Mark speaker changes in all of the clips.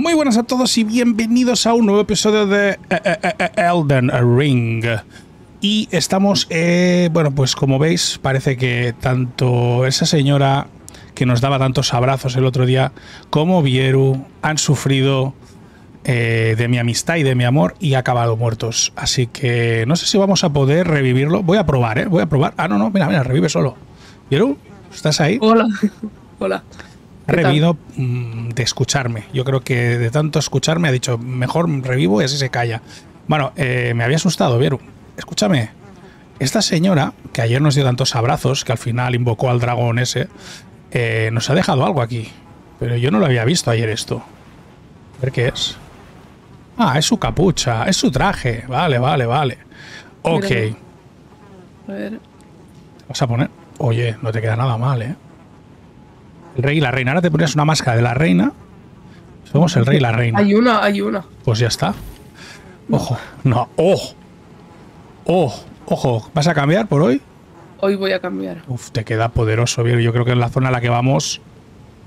Speaker 1: Muy buenas a todos y bienvenidos a un nuevo episodio de eh, eh, eh, Elden Ring. Y estamos, bueno, pues como veis, parece que tanto esa señora que nos daba tantos abrazos el otro día como Vieru han sufrido de mi amistad y de mi amor y acabado muertos. Así que no sé si vamos a poder revivirlo. Voy a probar, ¿eh? Voy a probar. Ah, no, no, mira, mira, revive solo. Vieru, ¿estás ahí?
Speaker 2: Hola. Hola.
Speaker 1: Ha revivido mm, de escucharme. Yo creo que de tanto escucharme ha dicho, mejor revivo y así se calla. Bueno, eh, me había asustado, Vieru. Escúchame. Esta señora, que ayer nos dio tantos abrazos, que al final invocó al dragón ese, eh, nos ha dejado algo aquí. Pero yo no lo había visto ayer esto. A ver qué es. Ah, es su capucha, es su traje. Vale, vale, vale. Ok. A ver. ¿Vas a poner? Oye, no te queda nada mal, ¿eh? El rey y la reina. Ahora te pones una máscara de la reina. Somos el rey y la reina.
Speaker 2: Hay una, hay una.
Speaker 1: Pues ya está. Ojo. No. Ojo. Ojo. Ojo. ¿Vas a cambiar por hoy?
Speaker 2: Hoy voy a cambiar.
Speaker 1: Uf, te queda poderoso. Yo creo que en la zona a la que vamos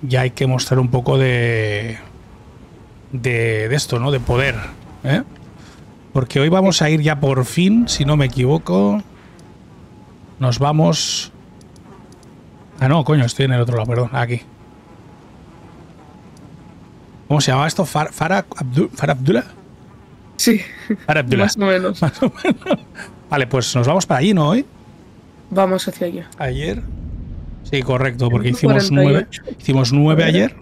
Speaker 1: ya hay que mostrar un poco de... De, de esto, ¿no? De poder. ¿eh? Porque hoy vamos a ir ya por fin, si no me equivoco. Nos vamos Ah, no, coño, estoy en el otro lado, perdón, aquí. ¿Cómo se llama esto? ¿Far, Farah, Abdullah?
Speaker 2: Sí.
Speaker 1: Farah Abdullah.
Speaker 2: Más o menos.
Speaker 1: Vale, pues nos vamos para allí, ¿no? Hoy.
Speaker 2: Vamos hacia allá.
Speaker 1: Ayer. Sí, correcto, porque hicimos nueve. Hicimos nueve ayer.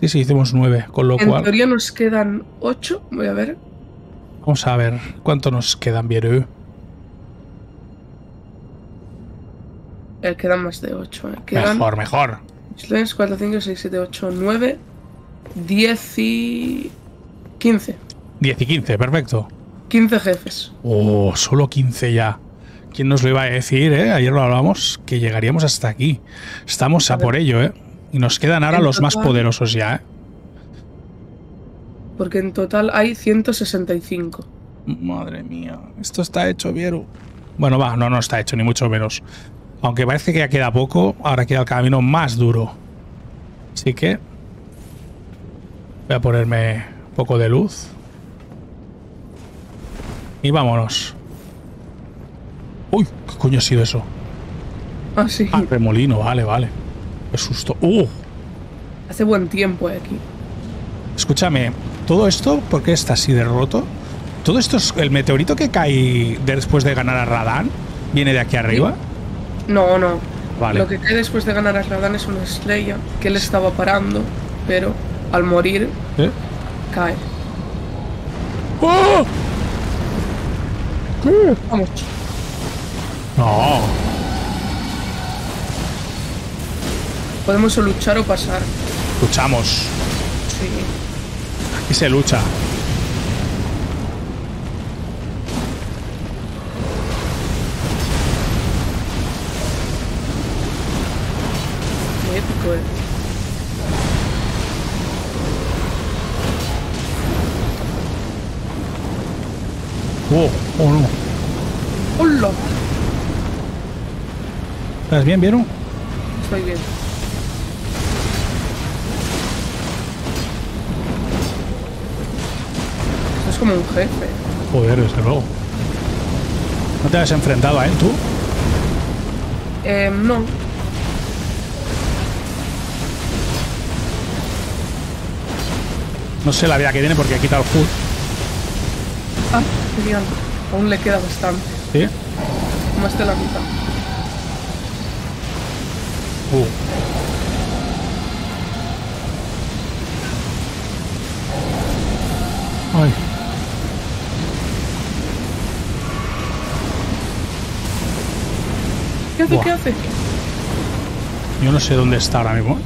Speaker 1: Sí, sí, hicimos nueve, con lo cual.
Speaker 2: En teoría nos quedan ocho. Voy a ver.
Speaker 1: Vamos a ver cuánto nos quedan, Vieru.
Speaker 2: Eh, quedan más de 8. Eh.
Speaker 1: mejor, mejor.
Speaker 2: 4, 5, 6, 7, 8, 9, 10 y 15.
Speaker 1: 10 y 15, perfecto.
Speaker 2: 15 jefes.
Speaker 1: Oh, solo 15 ya. ¿Quién nos lo iba a decir, eh? Ayer lo hablamos, que llegaríamos hasta aquí. Estamos a, por ello, eh. Y nos quedan ahora los más poderosos ya, eh.
Speaker 2: Porque en total hay 165.
Speaker 1: Madre mía, esto está hecho, Vieru. Bueno, va, no, no está hecho, ni mucho menos. Aunque parece que ya queda poco, ahora queda el camino más duro. Así que voy a ponerme un poco de luz. Y vámonos. Uy, ¿qué coño ha sido eso?
Speaker 2: Ah, sí.
Speaker 1: Ah, remolino, vale, vale. Qué susto. ¡Uh!
Speaker 2: Hace buen tiempo aquí.
Speaker 1: Escúchame, ¿todo esto por qué está así de roto? ¿Todo esto es el meteorito que cae después de ganar a Radan? ¿Viene de aquí arriba?
Speaker 2: No, no. Lo que cae después de ganar a Radan es una estrella que él estaba parando, pero al morir ¿Eh? cae.
Speaker 1: ¡Oh! ¿Qué?
Speaker 2: Vamos.
Speaker 1: No.
Speaker 2: Podemos o luchar o pasar.
Speaker 1: Luchamos.
Speaker 2: Sí.
Speaker 1: Aquí se lucha. Oh, oh no.
Speaker 2: ¡Hola!
Speaker 1: ¿Estás bien, Vieron?
Speaker 2: Estoy bien. Esto es como un jefe.
Speaker 1: Joder, desde luego. ¿No te has enfrentado a él tú?
Speaker 2: Eh, no.
Speaker 1: No sé la vida que tiene porque ha quitado el food.
Speaker 2: Ah, Aún le queda bastante.
Speaker 1: ¿Sí?
Speaker 2: Más de la mitad.
Speaker 1: Uh. Ay.
Speaker 2: ¿Qué hace? ¿Qué hace?
Speaker 1: Yo no sé dónde está ahora mismo.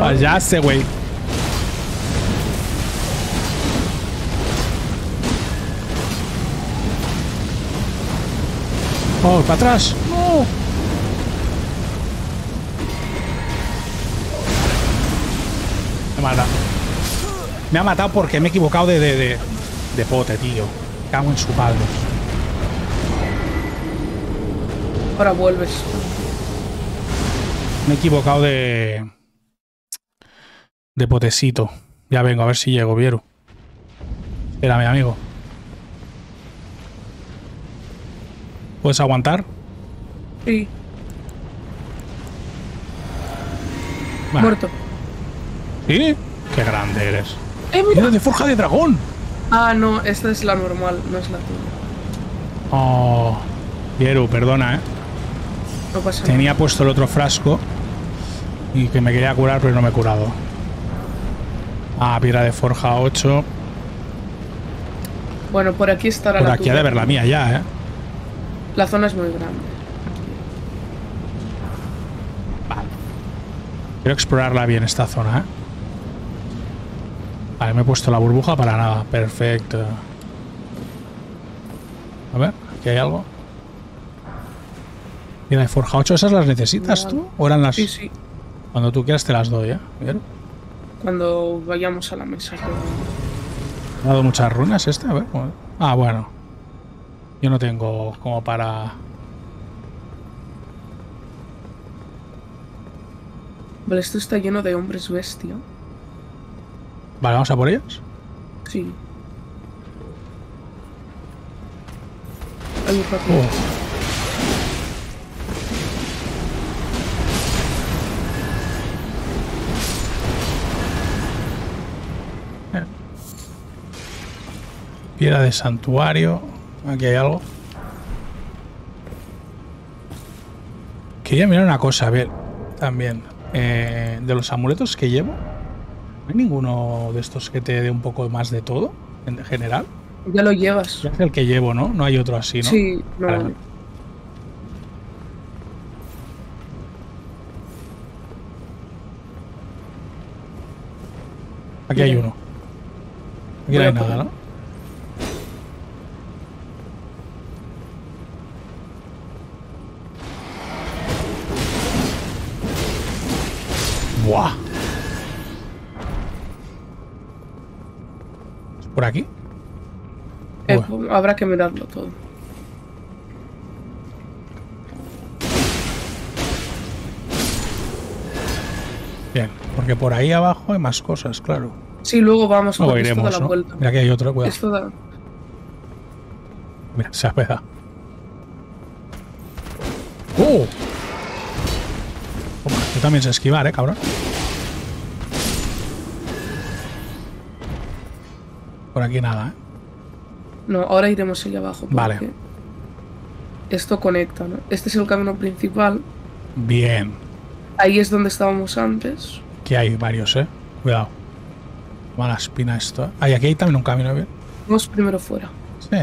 Speaker 1: Fallaste, güey. Oh, para atrás. No. Me mata. Me ha matado porque me he equivocado de, de, de, de pote, tío. Cago en su padre.
Speaker 2: Ahora vuelves.
Speaker 1: Me he equivocado de... De potecito. Ya vengo, a ver si llego, Vieru. Espera, mi amigo. ¿Puedes aguantar?
Speaker 2: Sí. Muerto.
Speaker 1: ¿Sí? Qué grande eres.
Speaker 2: ¡Eh, mira!
Speaker 1: de forja de dragón!
Speaker 2: Ah, no, esta es la normal, no es la tuya.
Speaker 1: Oh. Vieru, perdona, ¿eh?
Speaker 2: No pasa
Speaker 1: Tenía puesto el otro frasco y que me quería curar, pero no me he curado. Ah, piedra de forja 8.
Speaker 2: Bueno, por aquí estará
Speaker 1: por
Speaker 2: la
Speaker 1: aquí ha de ver la mía ya, ¿eh?
Speaker 2: La zona es muy grande.
Speaker 1: Vale. Quiero explorarla bien esta zona, ¿eh? Vale, me he puesto la burbuja para nada. Perfecto. A ver, aquí hay algo. Mira, de Forja 8, ¿esas las necesitas tú? ¿O eran las...?
Speaker 2: Sí, sí.
Speaker 1: Cuando tú quieras te las doy, ¿eh?
Speaker 2: Cuando vayamos a la mesa.
Speaker 1: ¿Me ha dado muchas runas este? A ver. Ah, bueno. Yo no tengo como para...
Speaker 2: Vale, esto está lleno de hombres bestia.
Speaker 1: Vale, ¿vamos a por ellos?
Speaker 2: Sí. Hay
Speaker 1: Piedra de santuario. Aquí hay algo. Quería mirar una cosa, a ver, también. Eh, de los amuletos que llevo, ¿no hay ninguno de estos que te dé un poco más de todo, en general?
Speaker 2: Ya lo llevas.
Speaker 1: Es el que llevo, ¿no? No hay otro así, ¿no?
Speaker 2: Sí, no.
Speaker 1: Aquí hay uno. Aquí no hay nada, ¿no? Buah. ¿Por aquí?
Speaker 2: Eh, habrá que mirarlo todo.
Speaker 1: Bien, porque por ahí abajo hay más cosas, claro.
Speaker 2: Sí, luego vamos
Speaker 1: luego iremos, la vuelta. Mira, aquí hay otro, cuidado.
Speaker 2: Esto da...
Speaker 1: Mira, se ha pegado. También sé esquivar, eh, cabrón. Por aquí nada, ¿eh?
Speaker 2: No, ahora iremos allá abajo.
Speaker 1: Vale.
Speaker 2: Esto conecta, ¿no? Este es el camino principal.
Speaker 1: Bien.
Speaker 2: Ahí es donde estábamos antes.
Speaker 1: Aquí hay varios, ¿eh? Cuidado. Mala espina esto. Ahí, aquí hay también un camino, ¿bien?
Speaker 2: Vamos primero fuera.
Speaker 1: Sí.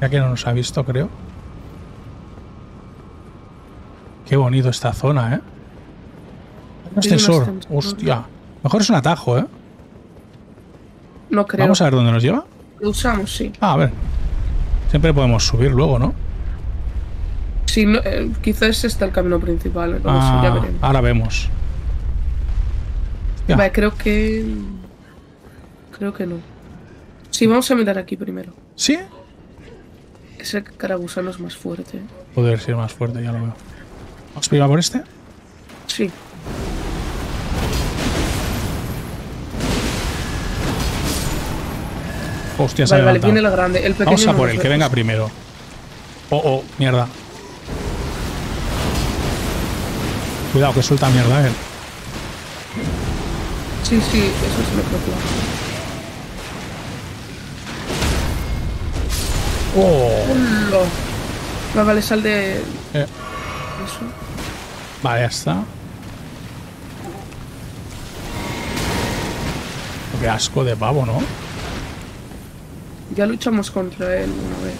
Speaker 1: Ya que no nos ha visto, creo. Qué bonito esta zona, ¿eh? Un ascensor. Hostia. Mejor es un atajo, ¿eh?
Speaker 2: No creo.
Speaker 1: Vamos a ver dónde nos lleva.
Speaker 2: Lo usamos, sí.
Speaker 1: Ah, a ver. Siempre podemos subir luego, ¿no?
Speaker 2: Sí, eh, quizás está el camino principal.
Speaker 1: Ah, ahora vemos.
Speaker 2: Vale, creo que... Creo que no. Sí, vamos a mirar aquí primero.
Speaker 1: ¿Sí?
Speaker 2: Ese caragusano es más fuerte.
Speaker 1: Poder ser más fuerte, ya lo veo. ¿Vamos primero por este?
Speaker 2: Sí.
Speaker 1: Hostia, se
Speaker 2: vale, vale, viene el grande. El
Speaker 1: Vamos a por el, que venga primero. Oh, oh, mierda. Cuidado, que suelta mierda él.
Speaker 2: Sí, sí, eso es lo que
Speaker 1: Oh.
Speaker 2: Vale, vale, sal de... Eh.
Speaker 1: Vale, ya está. Qué asco de pavo, ¿no?
Speaker 2: Ya luchamos contra él una vez.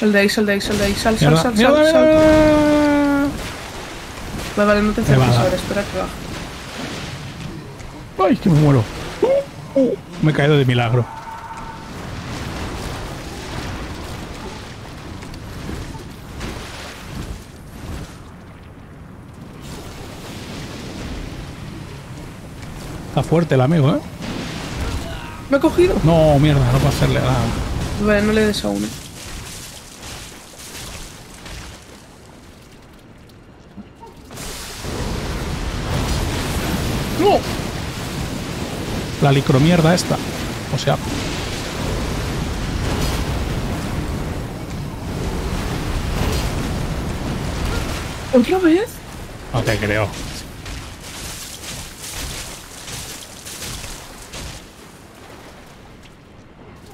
Speaker 2: Sal de ahí, sal de ahí, sal de ahí, sal, sal, sal, sal, sal. Vale, vale, no te acerques ahora, espera que baje.
Speaker 1: ¡Ay, que me muero! Me he caído de milagro. Está fuerte el amigo, ¿eh?
Speaker 2: ¿Me ha cogido?
Speaker 1: No, mierda, no puedo hacerle nada.
Speaker 2: Bueno, no le des a uno. ¡No!
Speaker 1: La licromierda esta. O sea...
Speaker 2: ¿Otra vez?
Speaker 1: No te creo.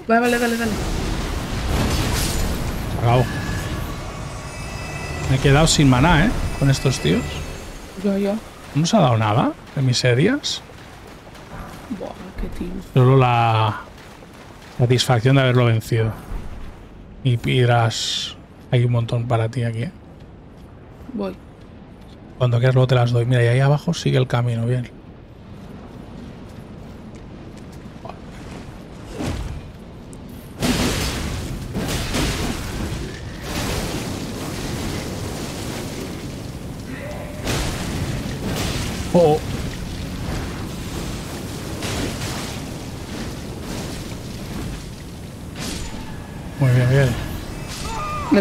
Speaker 2: Vale, vale, dale, dale.
Speaker 1: Acabo. Me he quedado sin maná, ¿eh? Con estos tíos.
Speaker 2: Ya, ya.
Speaker 1: ¿No nos ha dado nada de miserias?
Speaker 2: Buah, qué tío.
Speaker 1: Solo la satisfacción de haberlo vencido. Y piedras. Hay un montón para ti aquí, ¿eh?
Speaker 2: Voy.
Speaker 1: Cuando quieras luego te las doy. Mira, y ahí abajo sigue el camino, bien.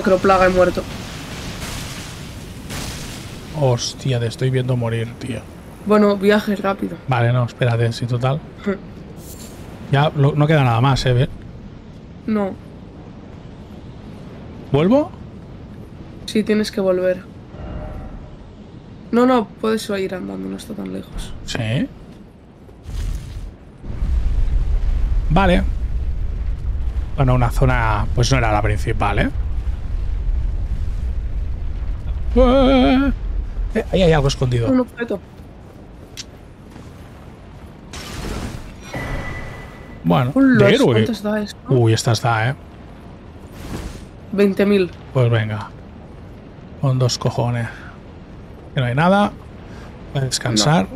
Speaker 2: Necroplaga he muerto.
Speaker 1: Hostia, te estoy viendo morir, tío.
Speaker 2: Bueno, viaje rápido.
Speaker 1: Vale, no, espérate, sí, total. ya lo- no queda nada más, ¿eh?
Speaker 2: No,
Speaker 1: ¿Vuelvo?
Speaker 2: sí tienes que volver. No, no, puedes ir andando, no está tan lejos.
Speaker 1: Sí. Vale. Bueno, una zona, pues no era la principal, ¿eh? Eh, eh, ahí hay algo escondido.
Speaker 2: Un objeto.
Speaker 1: Bueno, de héroe.
Speaker 2: ¿cuántos da esto?
Speaker 1: Uy, esta está, ¿eh?
Speaker 2: 20.000.
Speaker 1: Pues venga. Con dos cojones. Que no hay nada. Voy a descansar.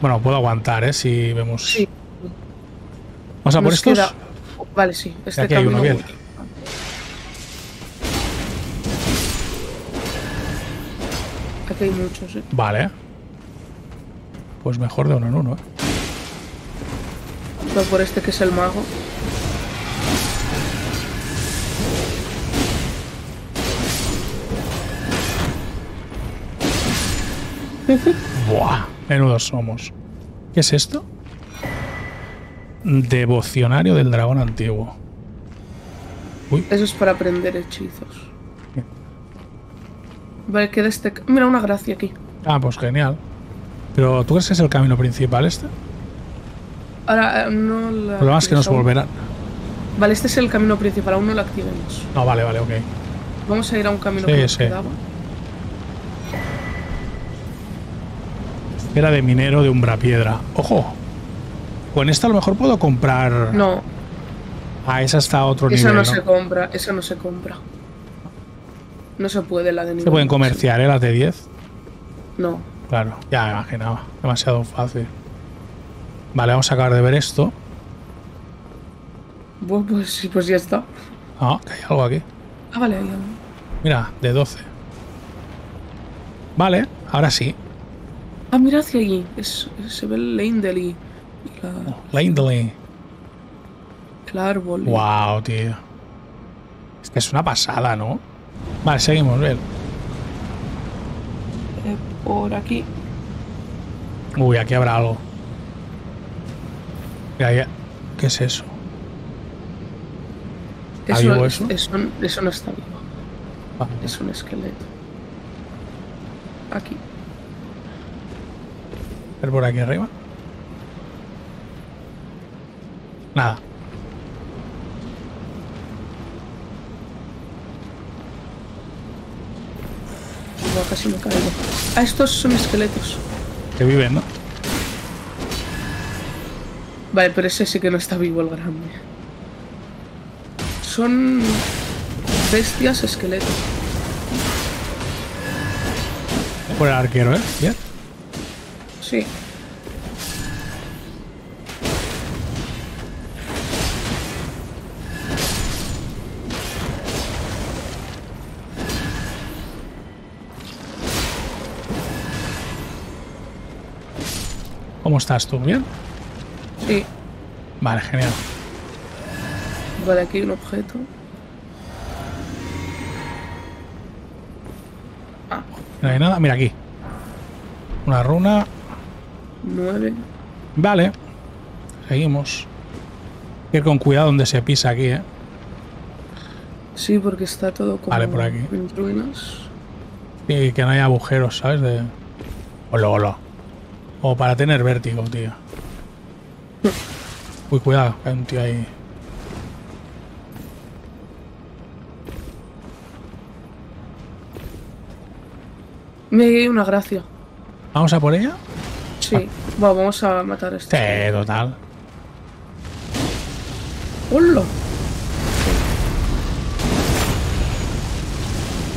Speaker 1: Bueno, puedo aguantar, ¿eh? Si vemos...
Speaker 2: Sí.
Speaker 1: Vamos a por estos.
Speaker 2: queda- Vale, sí. Este
Speaker 1: Aquí hay uno, bien.
Speaker 2: Hay muchos, ¿eh?
Speaker 1: Vale. Pues mejor de uno en uno, ¿eh?
Speaker 2: Por este que es el mago.
Speaker 1: Buah, menudos somos. ¿Qué es esto? Devocionario del dragón antiguo. Uy,
Speaker 2: Eso es para aprender hechizos. Vale, queda este... Mira, una gracia aquí.
Speaker 1: ah, pues genial. Pero ¿tú crees que es el camino principal este?
Speaker 2: Ahora, eh, no la...
Speaker 1: El problema es que nos
Speaker 2: aún.
Speaker 1: volverán.
Speaker 2: Vale, este es el camino principal, aún no lo activemos.
Speaker 1: No, vale, vale, ok.
Speaker 2: Vamos a ir a un camino
Speaker 1: Sí,
Speaker 2: que nos
Speaker 1: sí.
Speaker 2: quedaba.
Speaker 1: Era de minero de umbrapiedra. ¡Ojo! Con esta a lo mejor puedo comprar.
Speaker 2: No,
Speaker 1: Ah, esa está a otro
Speaker 2: esa
Speaker 1: nivel.
Speaker 2: no,
Speaker 1: ¿no?
Speaker 2: se compra, esa no se compra. No se puede la de nivel
Speaker 1: Se pueden comerciar, ¿eh? Las de 10.
Speaker 2: No.
Speaker 1: Claro, ya me imaginaba. Demasiado fácil. Vale, vamos a acabar de ver esto.
Speaker 2: Bueno, pues sí, pues ya está.
Speaker 1: Ah, que hay algo aquí.
Speaker 2: Ah, vale, ahí, ahí.
Speaker 1: Mira, de 12. Vale, ahora sí.
Speaker 2: Ah, mira hacia allí. Es, se ve el Leindel y, y la,
Speaker 1: Lindley.
Speaker 2: el árbol.
Speaker 1: Wow, tío. Es que es una pasada, ¿no? Vale, seguimos, ver.
Speaker 2: Eh, por aquí.
Speaker 1: Uy, aquí habrá algo. Mira, ¿Qué es eso? ¿Está
Speaker 2: Eso,
Speaker 1: vivo
Speaker 2: es-
Speaker 1: eso?
Speaker 2: eso, eso no está vivo.
Speaker 1: Vale.
Speaker 2: Es un esqueleto. Aquí.
Speaker 1: ver por aquí arriba. Nada.
Speaker 2: Buah, casi me caigo. Ah, estos son esqueletos.
Speaker 1: Que viven, ¿no?
Speaker 2: Vale, pero ese sí que no está vivo el grande. Son bestias esqueletos.
Speaker 1: Por el arquero, ¿eh? Bien.
Speaker 2: Sí.
Speaker 1: ¿Cómo estás tú? ¿Bien?
Speaker 2: Sí.
Speaker 1: Vale, genial.
Speaker 2: Vale, aquí hay un objeto.
Speaker 1: Ah. No hay nada. Mira aquí. Una runa.
Speaker 2: Nueve.
Speaker 1: Vale. Seguimos. Ir con cuidado donde se pisa aquí, ¿eh?
Speaker 2: Sí, porque está todo como
Speaker 1: vale, por aquí.
Speaker 2: en ruinas.
Speaker 1: Sí, que no haya agujeros, ¿sabes? De... Hola, hola. O para tener vértigo, tío. Uy, cuidado, hay un tío ahí.
Speaker 2: Me hay una gracia.
Speaker 1: ¿Vamos a por ella?
Speaker 2: Sí. Bueno, vamos a matar a este.
Speaker 1: Sí, total.
Speaker 2: ¡Hola!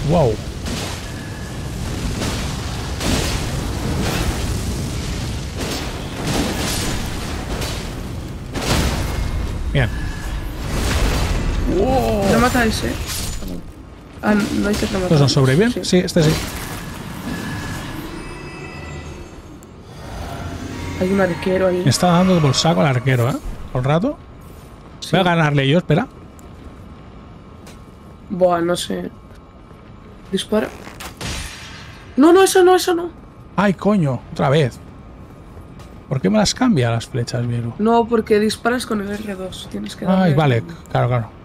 Speaker 1: Wow.
Speaker 2: Mata ese? Ah, no hay que matar.
Speaker 1: ¿Estos no sobreviven? Sí. sí, este sí.
Speaker 2: Hay un arquero ahí.
Speaker 1: Me está dando por saco al arquero, ¿eh? Por rato. Sí. Voy a ganarle yo, espera.
Speaker 2: Buah, no sé. Dispara. No, no, eso no, eso no.
Speaker 1: Ay, coño, otra vez. ¿Por qué me las cambia las flechas, Vieru?
Speaker 2: No, porque disparas con el R2. Tienes que
Speaker 1: Ay, vale, claro, claro.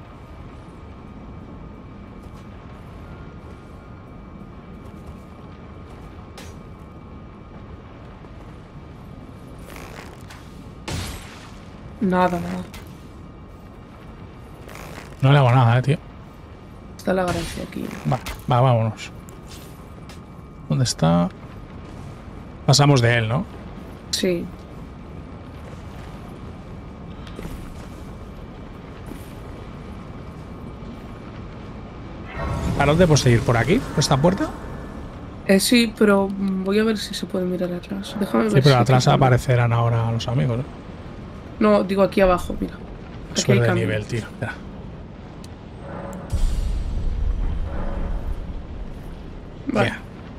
Speaker 2: Nada, nada.
Speaker 1: No le hago nada, eh, tío.
Speaker 2: Está la gracia aquí.
Speaker 1: Va, va, vámonos. ¿Dónde está? Pasamos de él, ¿no?
Speaker 2: Sí.
Speaker 1: ¿Para dónde puedo seguir? ¿Por aquí? ¿Por esta puerta?
Speaker 2: Eh, sí, pero voy a ver si se puede mirar atrás. Déjame ver
Speaker 1: sí, pero atrás aparecerán ahora los amigos, ¿no?
Speaker 2: No, digo aquí abajo, mira.
Speaker 1: Aquí de nivel, tío. Espera. Vale.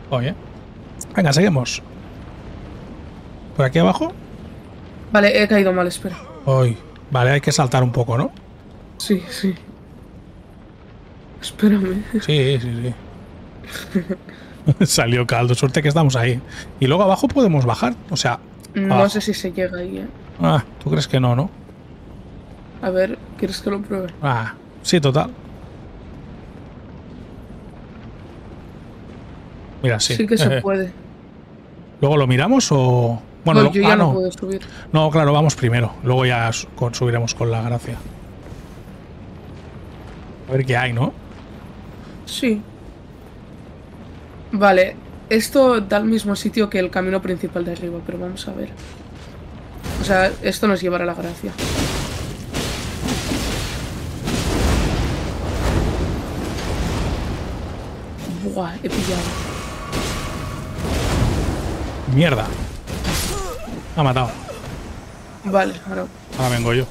Speaker 1: Oye. Venga, seguimos. ¿Por aquí abajo?
Speaker 2: Vale, he caído mal, espera.
Speaker 1: Uy, vale, hay que saltar un poco, ¿no?
Speaker 2: Sí, sí. Espérame.
Speaker 1: Sí, sí, sí. Salió caldo, suerte que estamos ahí. Y luego abajo podemos bajar, o sea...
Speaker 2: No sé si se llega ahí, ¿eh?
Speaker 1: Ah, ¿tú crees que no, no?
Speaker 2: A ver, ¿quieres que lo pruebe?
Speaker 1: Ah, sí, total. Mira, sí.
Speaker 2: Sí que se puede.
Speaker 1: ¿Luego lo miramos o...? Bueno,
Speaker 2: no, yo ya
Speaker 1: ah,
Speaker 2: no. puedo subir.
Speaker 1: No, claro, vamos primero. Luego ya subiremos con la gracia. A ver qué hay, ¿no?
Speaker 2: Sí. Vale, esto da al mismo sitio que el camino principal de arriba, pero vamos a ver. O sea, esto nos llevará a la gracia. Buah, he pillado.
Speaker 1: Mierda. Ha matado.
Speaker 2: Vale, ahora.
Speaker 1: Ahora vengo yo.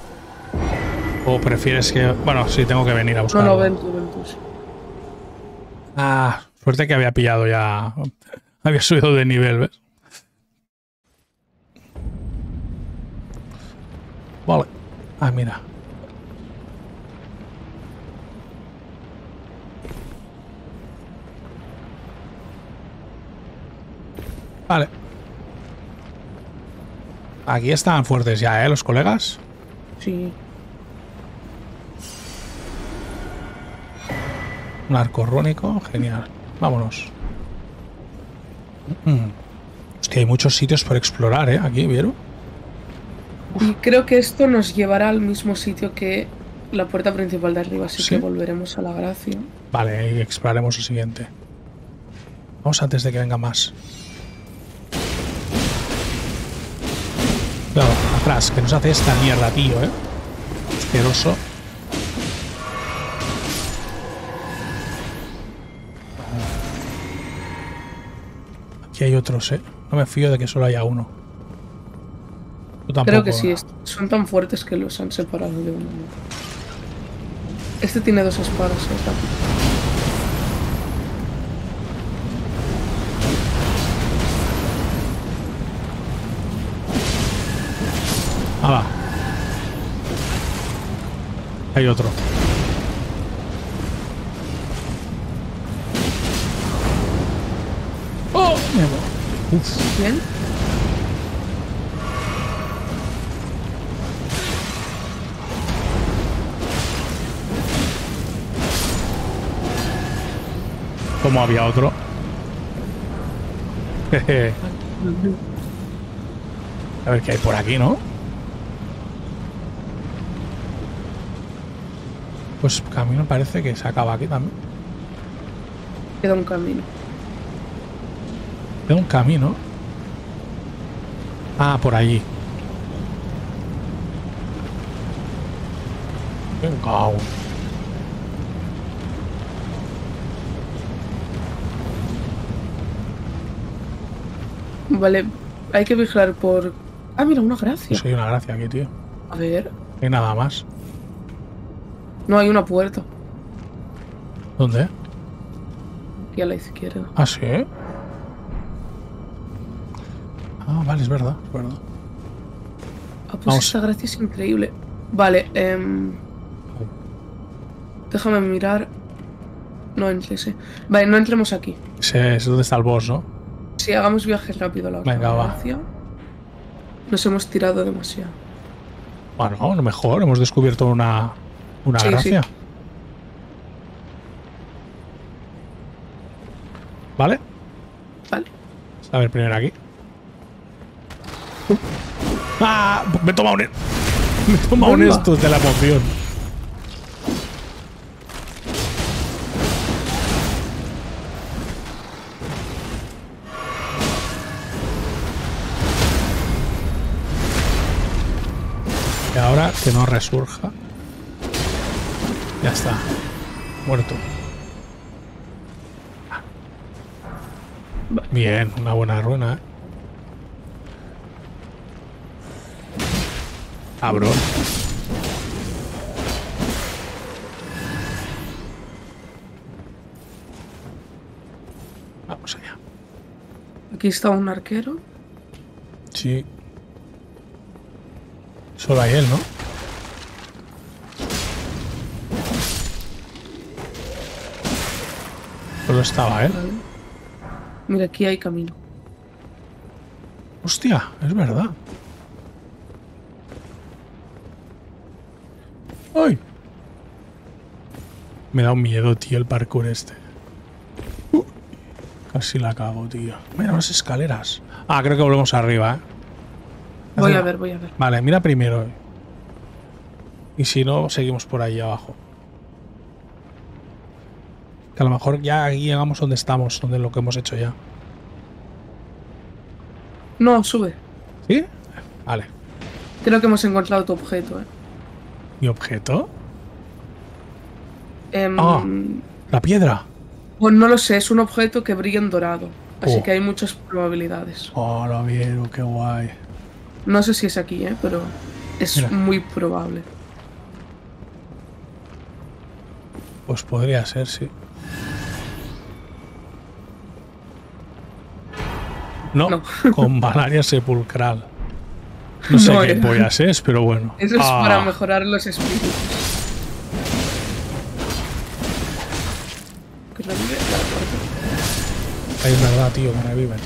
Speaker 1: ¿O prefieres que.? Bueno, sí, tengo que venir a buscar.
Speaker 2: No, no, ven tú, ven tú.
Speaker 1: Ah, suerte que había pillado ya. Había subido de nivel, ¿ves? Vale. Ah, mira. Vale. Aquí están fuertes ya, ¿eh? Los colegas.
Speaker 2: Sí.
Speaker 1: Un arco rónico, genial. Vámonos. Mm. Hostia, hay muchos sitios por explorar, ¿eh? Aquí, ¿vieron?
Speaker 2: Y creo que esto nos llevará al mismo sitio que la puerta principal de arriba, así que volveremos a la gracia.
Speaker 1: Vale, y exploraremos el siguiente. Vamos antes de que venga más. Claro, atrás, que nos hace esta mierda, tío, ¿eh? Asqueroso. Aquí hay otros, ¿eh? No me fío de que solo haya uno.
Speaker 2: Creo que sí, son tan fuertes que los han separado de un uno. Este tiene dos espadas, ¿eh? ¿verdad? Ah.
Speaker 1: Hay otro. ¡Oh! Uf.
Speaker 2: ¿Bien?
Speaker 1: Como había otro. A ver qué hay por aquí, ¿no? Pues camino parece que se acaba aquí también.
Speaker 2: Queda un camino.
Speaker 1: Queda un camino. Ah, por allí. Venga.
Speaker 2: Vale, hay que vigilar por... Ah, mira, una gracia.
Speaker 1: Sí, una gracia aquí, tío.
Speaker 2: A ver.
Speaker 1: Hay nada más.
Speaker 2: No, hay una puerta.
Speaker 1: ¿Dónde?
Speaker 2: Aquí a la izquierda.
Speaker 1: ¿Ah, sí? Ah, vale, es verdad, es verdad.
Speaker 2: Ah, pues esta gracia es increíble. Vale, eh... Déjame mirar. No entres, Vale, no entremos aquí.
Speaker 1: Sí, es donde está el boss, ¿no?
Speaker 2: Si hagamos viaje rápido a la
Speaker 1: Venga, va.
Speaker 2: Nos hemos tirado demasiado.
Speaker 1: Bueno, a lo mejor hemos descubierto una, una gracia. ¿Vale?
Speaker 2: Vale.
Speaker 1: A ver, primero aquí. ¡Ah! Me he tomado un... Me he tomado un esto de la emoción. No resurja. Ya está. Muerto. Bien, una buena ruina, ¿eh? Cabrón. Vamos allá.
Speaker 2: Aquí está un arquero.
Speaker 1: Sí. Solo hay él, ¿no? Estaba él.
Speaker 2: Mira, aquí hay camino.
Speaker 1: Hostia, es verdad. ¡Ay! Me da un miedo, tío, el parkour este. Uh, casi la cago, tío. Mira las escaleras. Ah, creo que volvemos arriba, ¿eh?
Speaker 2: Voy a ver, voy a ver.
Speaker 1: Vale, mira primero. Y si no, seguimos por ahí abajo. Que a lo mejor ya aquí llegamos donde estamos, donde lo que hemos hecho ya.
Speaker 2: No, sube.
Speaker 1: ¿Sí? Vale.
Speaker 2: Creo que hemos encontrado tu objeto, ¿eh?
Speaker 1: ¿Mi objeto?
Speaker 2: Eh,
Speaker 1: ah, la piedra.
Speaker 2: Pues no lo sé, es un objeto que brilla en dorado. Así oh. que hay muchas probabilidades.
Speaker 1: Oh, lo vieron, qué guay.
Speaker 2: No sé si es aquí, ¿eh? pero es muy probable.
Speaker 1: Pues podría ser, sí. No, con malaria sepulcral. No sé qué pollas es, pero bueno.
Speaker 2: Eso es para ah. mejorar los espíritus.
Speaker 1: Es verdad, tío, que reviven.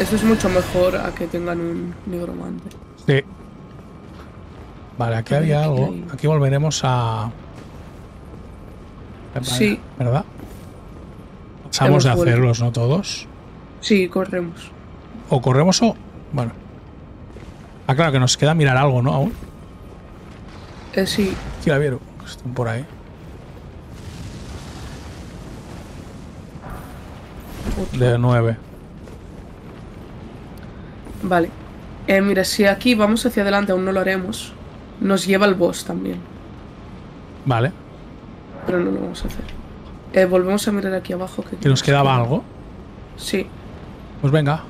Speaker 2: Eso es mucho mejor a que tengan un nigromante.
Speaker 1: Sí. Vale, aquí había algo. Aquí volveremos a...
Speaker 2: Sí.
Speaker 1: ¿Verdad? Pasamos de hacerlos, ¿no? Todos.
Speaker 2: Sí, corremos.
Speaker 1: O corremos o... Bueno. Ah, claro, que nos queda mirar algo, ¿no? Aún.
Speaker 2: Eh, sí.
Speaker 1: Sí, la vieron. Están por ahí. De nueve.
Speaker 2: Vale. Eh, mira, si aquí vamos hacia adelante, aún no lo haremos. Nos lleva el boss también.
Speaker 1: Vale.
Speaker 2: Pero no lo vamos a hacer. Eh, volvemos a mirar aquí abajo.
Speaker 1: ¿Que, ¿Que nos quedaba algo?
Speaker 2: Sí.
Speaker 1: Pues venga.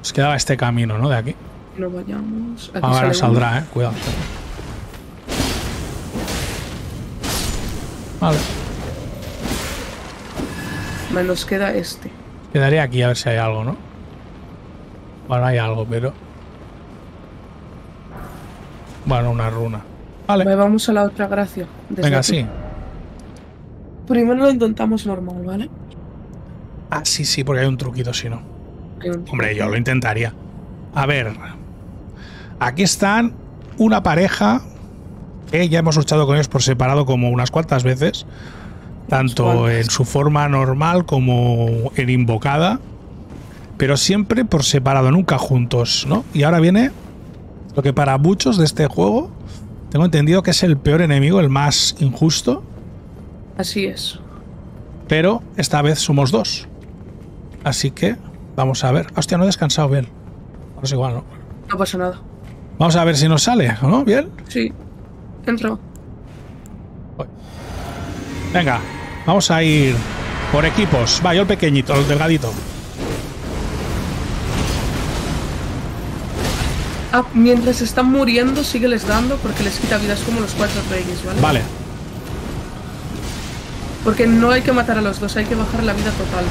Speaker 1: Nos quedaba este camino, ¿no? De aquí.
Speaker 2: No vayamos. Aquí
Speaker 1: Ahora saldrá, eh. Cuidado. Vale.
Speaker 2: Me nos queda este.
Speaker 1: Quedaré aquí a ver si hay algo, ¿no? Bueno, hay algo, pero... Bueno, una runa. Vale.
Speaker 2: vamos a la otra gracia.
Speaker 1: Venga, sí.
Speaker 2: Primero lo intentamos normal, ¿vale?
Speaker 1: Ah, sí, sí, porque hay un truquito si no. Hombre, yo lo intentaría. A ver. Aquí están una pareja que ya hemos luchado con ellos por separado como unas cuantas veces. Tanto en su forma normal como en invocada. Pero siempre por separado, nunca juntos, ¿no? Y ahora viene lo que para muchos de este juego tengo entendido que es el peor enemigo, el más injusto.
Speaker 2: Así es.
Speaker 1: Pero esta vez somos dos. Así que vamos a ver. Hostia, no he descansado bien. No es igual, ¿no?
Speaker 2: No pasa nada.
Speaker 1: Vamos a ver si nos sale, ¿no? ¿Bien?
Speaker 2: Sí. Entro.
Speaker 1: Venga, vamos a ir por equipos. Va, yo el pequeñito, el delgadito.
Speaker 2: Ah, mientras están muriendo, sígueles dando porque les quita vidas como los cuatro reyes, ¿vale?
Speaker 1: Vale.
Speaker 2: Porque no hay que matar a los dos, hay que bajar la vida total.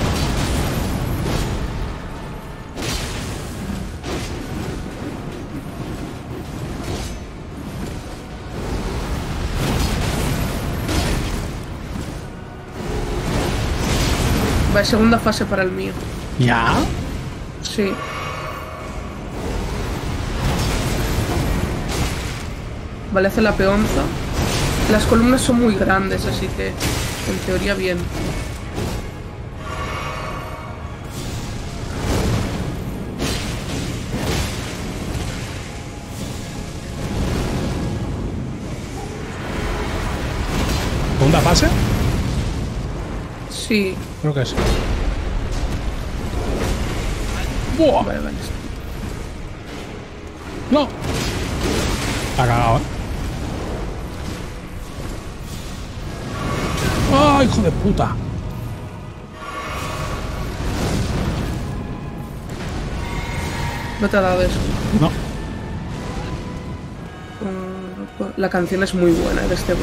Speaker 2: Va, segunda fase para el mío.
Speaker 1: ¿Ya?
Speaker 2: Sí. Vale, hace la peonza. Las columnas son muy grandes, así que en teoría bien.
Speaker 1: ¿Segunda fase?
Speaker 2: Sí.
Speaker 1: Creo que sí.
Speaker 2: Buah. Vale, vale.
Speaker 1: No. Ha cagado, ¿eh? ¡Oh, hijo de puta!
Speaker 2: ¿No te ha dado eso?
Speaker 1: No.
Speaker 2: La canción es muy buena de este boss.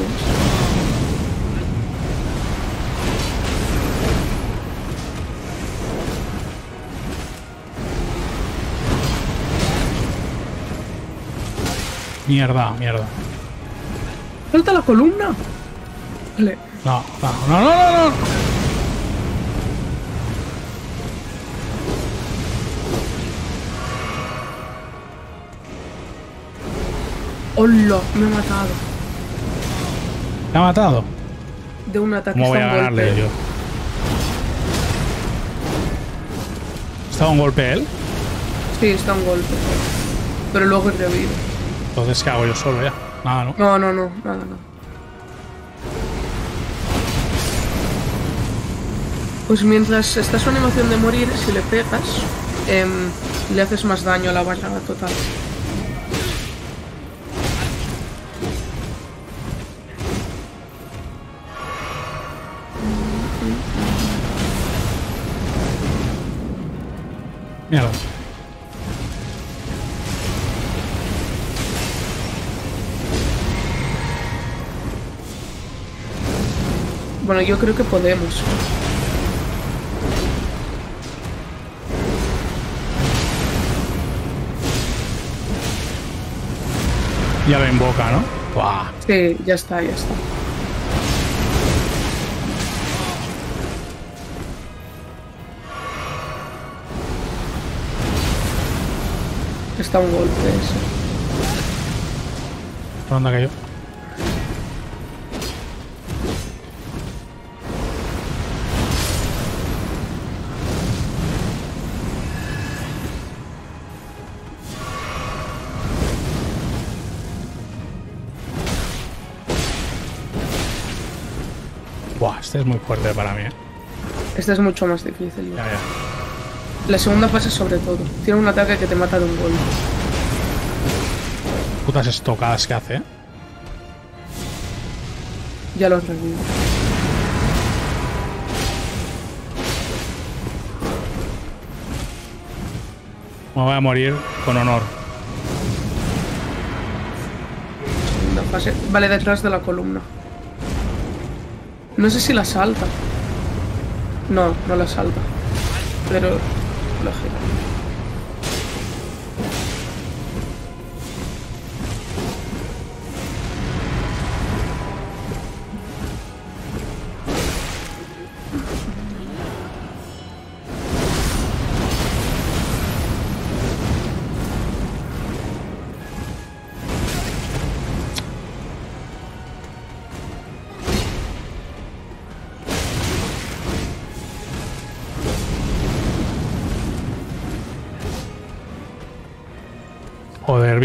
Speaker 1: Mierda, mierda.
Speaker 2: ¡Falta la columna! Vale.
Speaker 1: No, no, no, no, no, no.
Speaker 2: ¡Hola! Me ha matado.
Speaker 1: ¿Me ha matado?
Speaker 2: De un ataque.
Speaker 1: ¿Cómo voy a ganarle yo? ¿Está un golpe él?
Speaker 2: Sí, está un golpe. Pero luego es revive.
Speaker 1: Entonces, ¿qué hago yo solo ya? Nada, ¿no?
Speaker 2: No, no, no, nada, no. Pues mientras está su animación de morir, si le pegas, em, le haces más daño a la barra total.
Speaker 1: Mierda.
Speaker 2: Bueno, yo creo que podemos.
Speaker 1: Ya lo invoca, ¿no? ¡Buah!
Speaker 2: Sí, ya está, ya está. Está un golpe eso.
Speaker 1: ¿Dónde cayó? Este es muy fuerte para mí. ¿eh?
Speaker 2: Este es mucho más difícil. La segunda fase sobre todo. Tiene un ataque que te mata de un golpe.
Speaker 1: Putas estocadas que hace. ¿eh?
Speaker 2: Ya lo has revivido.
Speaker 1: Me voy a morir con honor.
Speaker 2: Segunda fase. Vale, detrás de la columna. No sé si la salta. No, no la salta. Pero la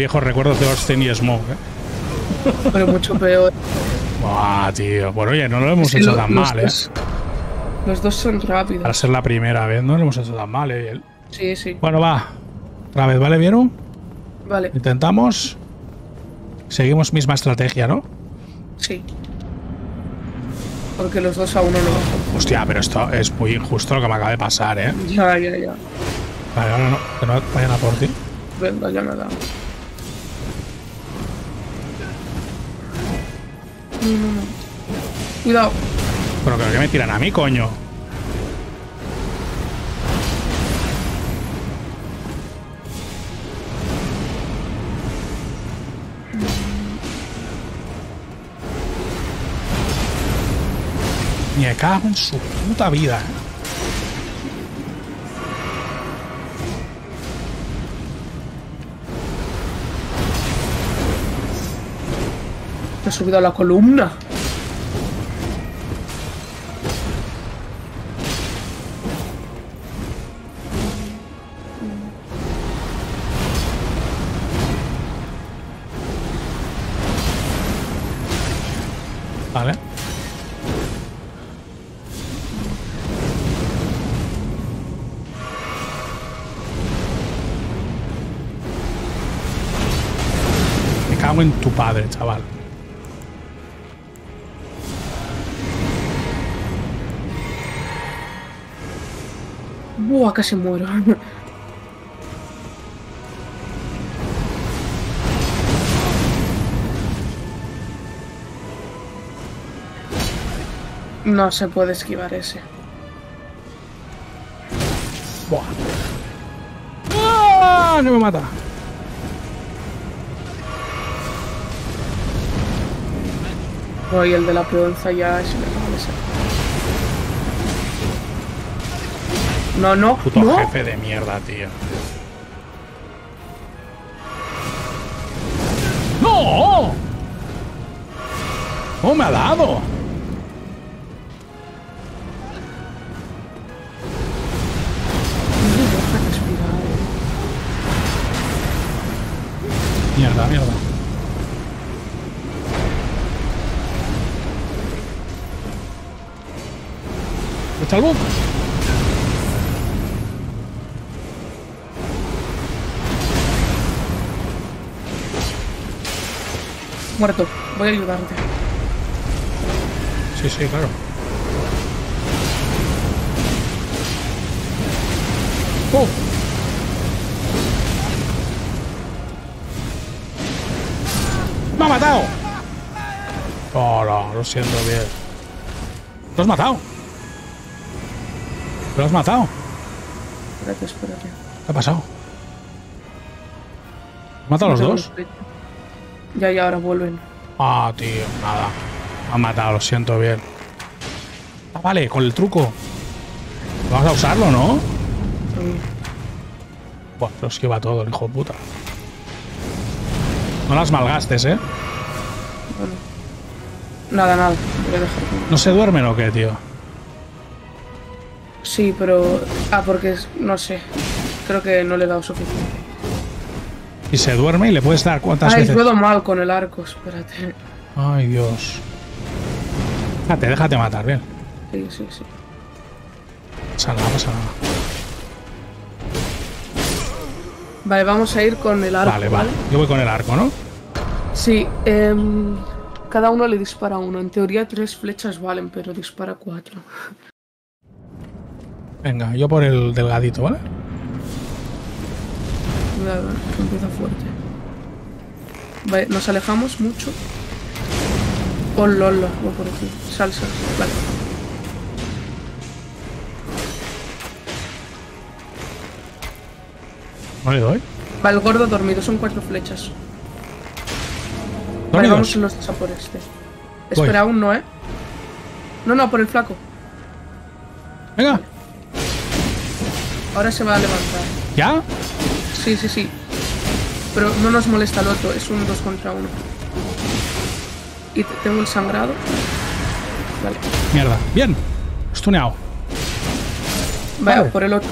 Speaker 1: viejos recuerdos de Austin y Smoke, ¿eh?
Speaker 2: Pero mucho peor.
Speaker 1: Buah, tío. Bueno, oye, no lo hemos hecho tan mal, ¿eh?
Speaker 2: Los dos son rápidos.
Speaker 1: Para ser la primera vez, no lo hemos hecho tan mal, ¿eh?
Speaker 2: Sí, sí.
Speaker 1: Bueno, va. Otra vez, ¿vale, Vieron?
Speaker 2: Vale.
Speaker 1: Intentamos. Seguimos misma estrategia, ¿no?
Speaker 2: Sí. Porque los dos a uno no.
Speaker 1: Hostia, pero esto es muy injusto lo que me acaba de pasar, ¿eh?
Speaker 2: Ya, ya, ya.
Speaker 1: Vale, ahora no, que no vayan a por ti.
Speaker 2: Venga, ya me da. Cuidado.
Speaker 1: Pero creo que me tiran a mí, coño. Me cago en su puta vida.
Speaker 2: Te he subido a la columna.
Speaker 1: en tu padre, chaval.
Speaker 2: Casi muero. No se puede esquivar ese.
Speaker 1: Buah. ¡Ah! No me mata.
Speaker 2: y el de la peonza ya es No, no.
Speaker 1: Puto
Speaker 2: ¿no?
Speaker 1: jefe de mierda, tío. ¡No! ¡Oh, me ha dado! Mierda, mierda. ¿Me
Speaker 2: Muerto. Voy a ayudarte.
Speaker 1: Sí, sí, claro. ¡Oh! ¡Me ha matado! Oh, no, lo siento bien. ¿Lo has matado? ¿Lo has matado?
Speaker 2: Espérate, espérate.
Speaker 1: ¿Qué ha pasado? ¿Has matado a los dos?
Speaker 2: Ya, ya, ahora vuelven.
Speaker 1: Ah, tío, nada. Me han matado, lo siento bien. Ah, vale, con el truco. Vamos a usarlo, ¿no? Sí. Buah, lo esquiva todo el hijo de puta. No las malgastes, ¿eh?
Speaker 2: Bueno. Nada, nada. Voy a dejar.
Speaker 1: ¿No se duermen o qué, tío?
Speaker 2: Sí, pero... Ah, porque no sé. Creo que no le he dado suficiente.
Speaker 1: ¿Y se duerme y le puedes dar cuántas
Speaker 2: Ay,
Speaker 1: veces?
Speaker 2: puedo mal con el arco, espérate.
Speaker 1: Ay, Dios. Déjate, déjate matar, bien.
Speaker 2: Sí, sí, sí.
Speaker 1: Pasa nada, pasa nada.
Speaker 2: Vale, vamos a ir con el arco.
Speaker 1: Vale, vale. Yo voy con el arco, ¿no?
Speaker 2: Sí, eh, cada uno le dispara uno. En teoría tres flechas valen, pero dispara cuatro.
Speaker 1: Venga, yo por el delgadito, ¿vale?
Speaker 2: Cuidado, que empieza fuerte. Vale, nos alejamos mucho. Hola, hola, voy por aquí. Salsa, vale.
Speaker 1: ¿No le doy?
Speaker 2: Va, el gordo dormido, son cuatro flechas. Vale, vamos los a por este. Espera, aún no, ¿eh? No, no, por el flaco.
Speaker 1: Venga.
Speaker 2: Ahora se va a levantar.
Speaker 1: ¿Ya?
Speaker 2: Sí, sí, sí. Pero no nos molesta el otro, es un 2 contra 1. Y tengo el sangrado. Vale.
Speaker 1: Mierda. Bien. Stuneado.
Speaker 2: Vaya, por el otro.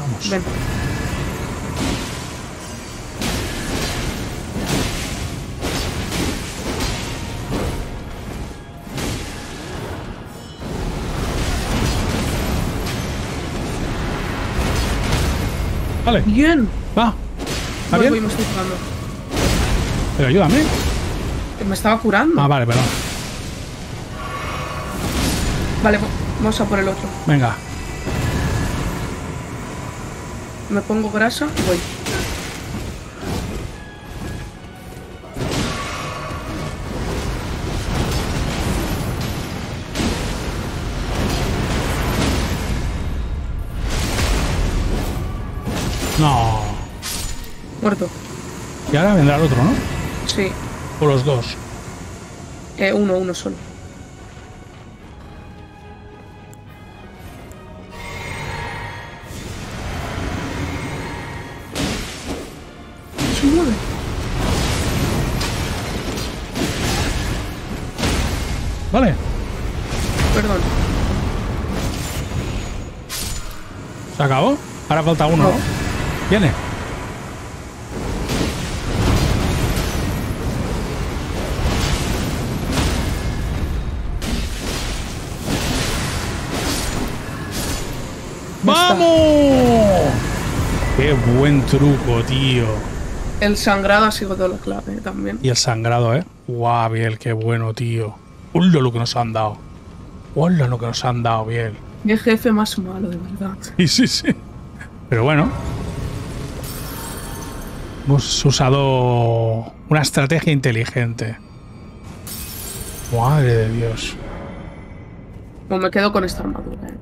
Speaker 1: Vamos.
Speaker 2: Ven.
Speaker 1: Vale.
Speaker 2: Bien.
Speaker 1: Va. ¿Está bien?
Speaker 2: estoy curando.
Speaker 1: Pero ayúdame.
Speaker 2: Me estaba curando.
Speaker 1: Ah, vale, perdón.
Speaker 2: Vale, vamos a por el otro.
Speaker 1: Venga.
Speaker 2: Me pongo grasa y voy.
Speaker 1: Y ahora vendrá el otro, ¿no?
Speaker 2: Sí.
Speaker 1: O los dos.
Speaker 2: Eh, uno, uno solo. Se mueve.
Speaker 1: Vale.
Speaker 2: Perdón.
Speaker 1: ¿Se acabó? Ahora falta uno,
Speaker 2: No.
Speaker 1: ¿no? Viene. Buen truco, tío!
Speaker 2: El sangrado ha sido la clave también.
Speaker 1: Y el sangrado, ¿eh? ¡Guau, Biel! ¡Qué bueno, tío! ¡Hola lo que nos han dado! ¡Hola lo que nos han dado, Biel!
Speaker 2: Qué jefe más malo, de verdad.
Speaker 1: Sí, sí, sí. Pero bueno. Hemos usado una estrategia inteligente. Madre de Dios.
Speaker 2: Pues me quedo con esta armadura, eh.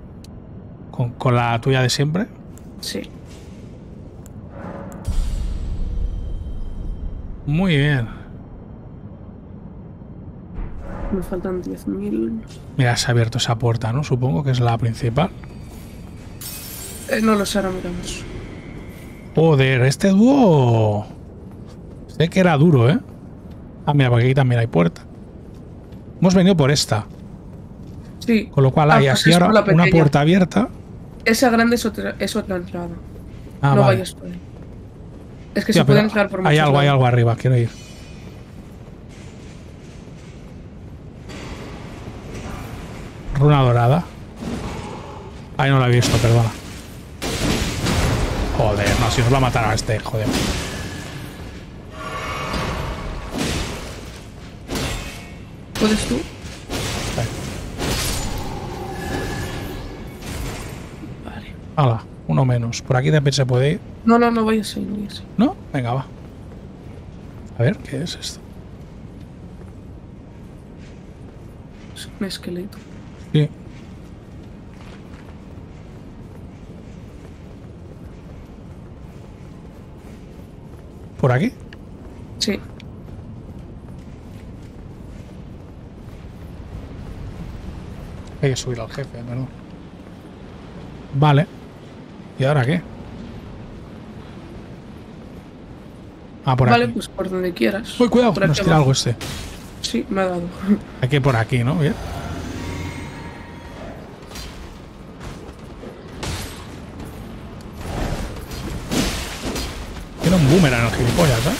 Speaker 1: ¿Con, con la tuya de siempre?
Speaker 2: Sí.
Speaker 1: Muy bien.
Speaker 2: Me faltan 10.000.
Speaker 1: Mira, se ha abierto esa puerta, ¿no? Supongo que es la principal.
Speaker 2: Eh, no lo sé, ahora miramos.
Speaker 1: Joder, este dúo... Sé que era duro, ¿eh? Ah, mira, porque aquí también hay puerta. Hemos venido por esta.
Speaker 2: Sí.
Speaker 1: Con lo cual
Speaker 2: Ah,
Speaker 1: hay
Speaker 2: pues
Speaker 1: así ahora una puerta abierta.
Speaker 2: Esa grande es otra, es otra entrada.
Speaker 1: Ah,
Speaker 2: no
Speaker 1: vale.
Speaker 2: vayas por ahí. Es que se puede
Speaker 1: pero
Speaker 2: entrar por
Speaker 1: Hay algo, hay algo arriba, quiero ir. Runa dorada. Ay, no la he visto, perdona. Joder, no, si nos va a matar a este, joder.
Speaker 2: ¿Puedes tú?
Speaker 1: Vale. Hala, uno menos. Por aquí también se puede ir.
Speaker 2: No, no, no vayas ahí, no vayas ahí.
Speaker 1: ¿No? Venga, va. A ver, ¿qué es esto?
Speaker 2: Es un esqueleto.
Speaker 1: Sí. ¿Por aquí?
Speaker 2: Sí.
Speaker 1: Hay que subir al jefe, perdón. Vale. ¿Y ahora qué? Ah, por
Speaker 2: vale,
Speaker 1: aquí.
Speaker 2: pues por donde quieras.
Speaker 1: Uy, cuidado,
Speaker 2: Por
Speaker 1: nos
Speaker 2: aquí
Speaker 1: tira algo este.
Speaker 2: Sí, me ha dado.
Speaker 1: Hay que ir por aquí, ¿no? Bien. Tiene un boomerang gilipollas, ¿eh?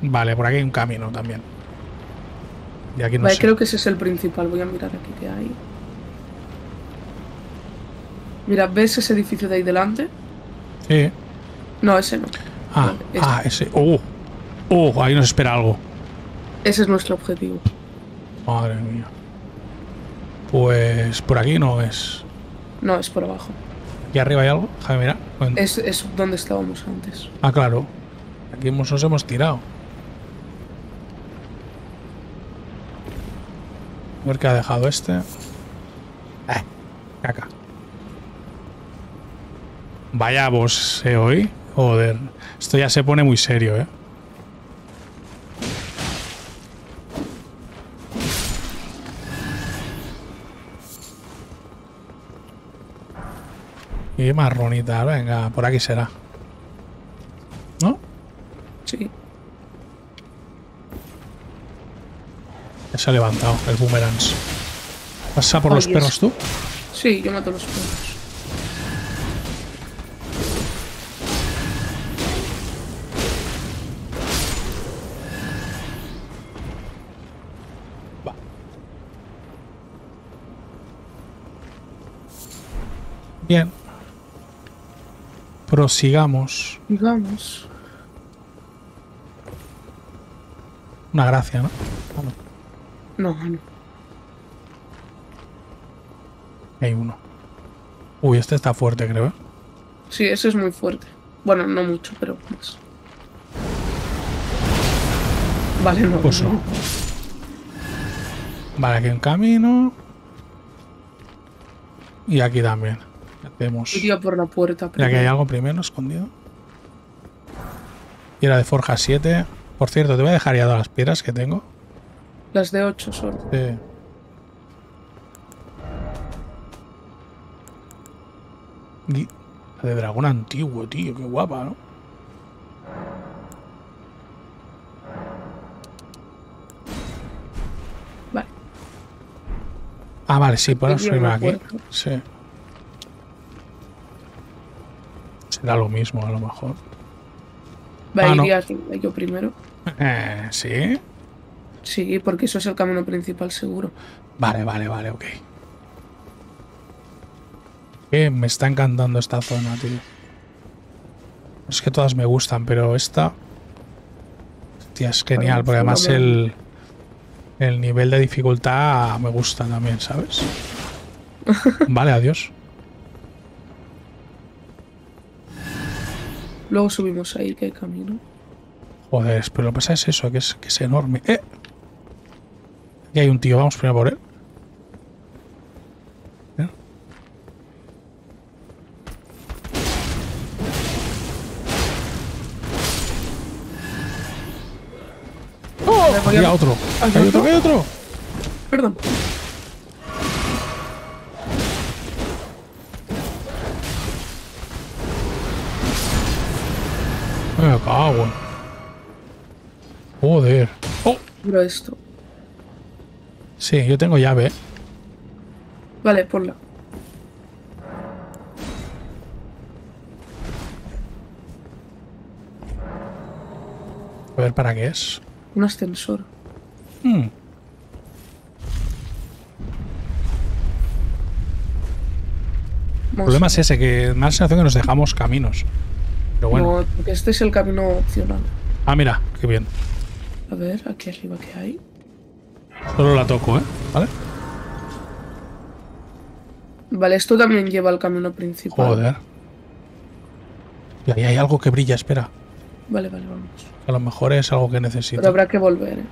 Speaker 1: Vale, por aquí hay un camino también. Y aquí no
Speaker 2: vale,
Speaker 1: sé.
Speaker 2: creo que ese es el principal. Voy a mirar aquí qué hay. Mira, ¿ves ese edificio de ahí delante?
Speaker 1: Sí.
Speaker 2: No, ese no.
Speaker 1: Ah,
Speaker 2: Vale, ese.
Speaker 1: ah, ese. Oh, oh, ahí nos espera algo.
Speaker 2: Ese es nuestro objetivo.
Speaker 1: Madre mía. Pues por aquí no es.
Speaker 2: No, es por abajo.
Speaker 1: Aquí arriba hay algo. Déjame mirar.
Speaker 2: Es, es donde estábamos antes.
Speaker 1: Ah, claro. Aquí hemos- nos hemos tirado. Ver qué ha dejado este. Eh, caca. Vaya vos eh, hoy. Joder. Esto ya se pone muy serio, eh. Y marronita, venga, por aquí será. ha levantado el boomerangs. ¿Vas a por los perros tú?
Speaker 2: Sí, yo mato los perros.
Speaker 1: Bien. Prosigamos.
Speaker 2: Sigamos.
Speaker 1: Una gracia, ¿no?
Speaker 2: No, no.
Speaker 1: Hay uno. Uy, este está fuerte, creo. ¿eh?
Speaker 2: Sí, ese es muy fuerte. Bueno, no mucho, pero más. Vale, no.
Speaker 1: Pues no. Vale, aquí en camino. Y aquí también. Hacemos.
Speaker 2: Iría por la puerta.
Speaker 1: Ya que hay algo primero escondido. Y era de Forja 7. Por cierto, te voy a dejar ya todas las piedras que tengo.
Speaker 2: Las de 8 solo.
Speaker 1: Sí. La de dragón antiguo, tío. Qué guapa, ¿no?
Speaker 2: Vale.
Speaker 1: Ah, vale, sí, ponemos primero aquí. Sí. Será lo mismo, a lo mejor.
Speaker 2: Va, ah, yo primero.
Speaker 1: Eh, ¿Sí?
Speaker 2: Sí, porque eso es el camino principal, seguro.
Speaker 1: Vale, vale, vale, ok. me está encantando esta zona, tío. Es que todas me gustan, pero esta... Hostia, es genial, porque además el... El nivel de dificultad me gusta también, ¿sabes? vale, adiós.
Speaker 2: Luego subimos ahí, que hay camino.
Speaker 1: Joder, pero lo que pasa es eso, que es, que es enorme. ¡Eh! Aquí hay un tío, vamos primero por él. ¿Eh? ¡Oh! Hay otro. ¿Hay otro? ¿Hay otro?
Speaker 2: Perdón.
Speaker 1: Me cago. Joder. Oh.
Speaker 2: Pero esto.
Speaker 1: Sí, yo tengo llave.
Speaker 2: Vale, ponla.
Speaker 1: A ver para qué es.
Speaker 2: Un ascensor.
Speaker 1: Hmm. El problema es ese, que me da la sensación que nos dejamos caminos. Pero bueno.
Speaker 2: No, porque este es el camino opcional.
Speaker 1: Ah, mira, qué bien.
Speaker 2: A ver, aquí arriba qué hay.
Speaker 1: Solo la toco, ¿eh? ¿Vale?
Speaker 2: Vale, esto también lleva al camino principal.
Speaker 1: Joder. Y ahí hay algo que brilla, espera.
Speaker 2: Vale, vale, vamos.
Speaker 1: A lo mejor es algo que necesito.
Speaker 2: Pero habrá que volver, ¿eh?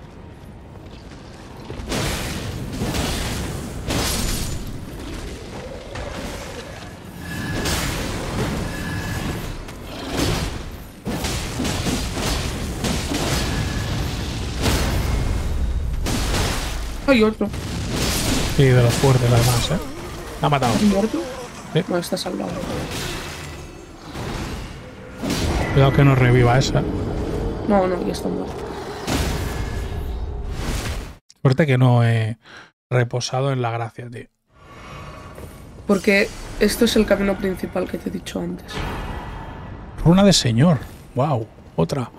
Speaker 2: Hay otro.
Speaker 1: Sí, de los fuertes además, ¿eh? ha matado.
Speaker 2: ¿Has muerto? Sí. No, está salvado.
Speaker 1: Cuidado que no reviva esa.
Speaker 2: No, no, ya está muerto.
Speaker 1: Suerte que no he reposado en la gracia, tío.
Speaker 2: Porque esto es el camino principal que te he dicho antes.
Speaker 1: Runa de señor. Wow. Otra.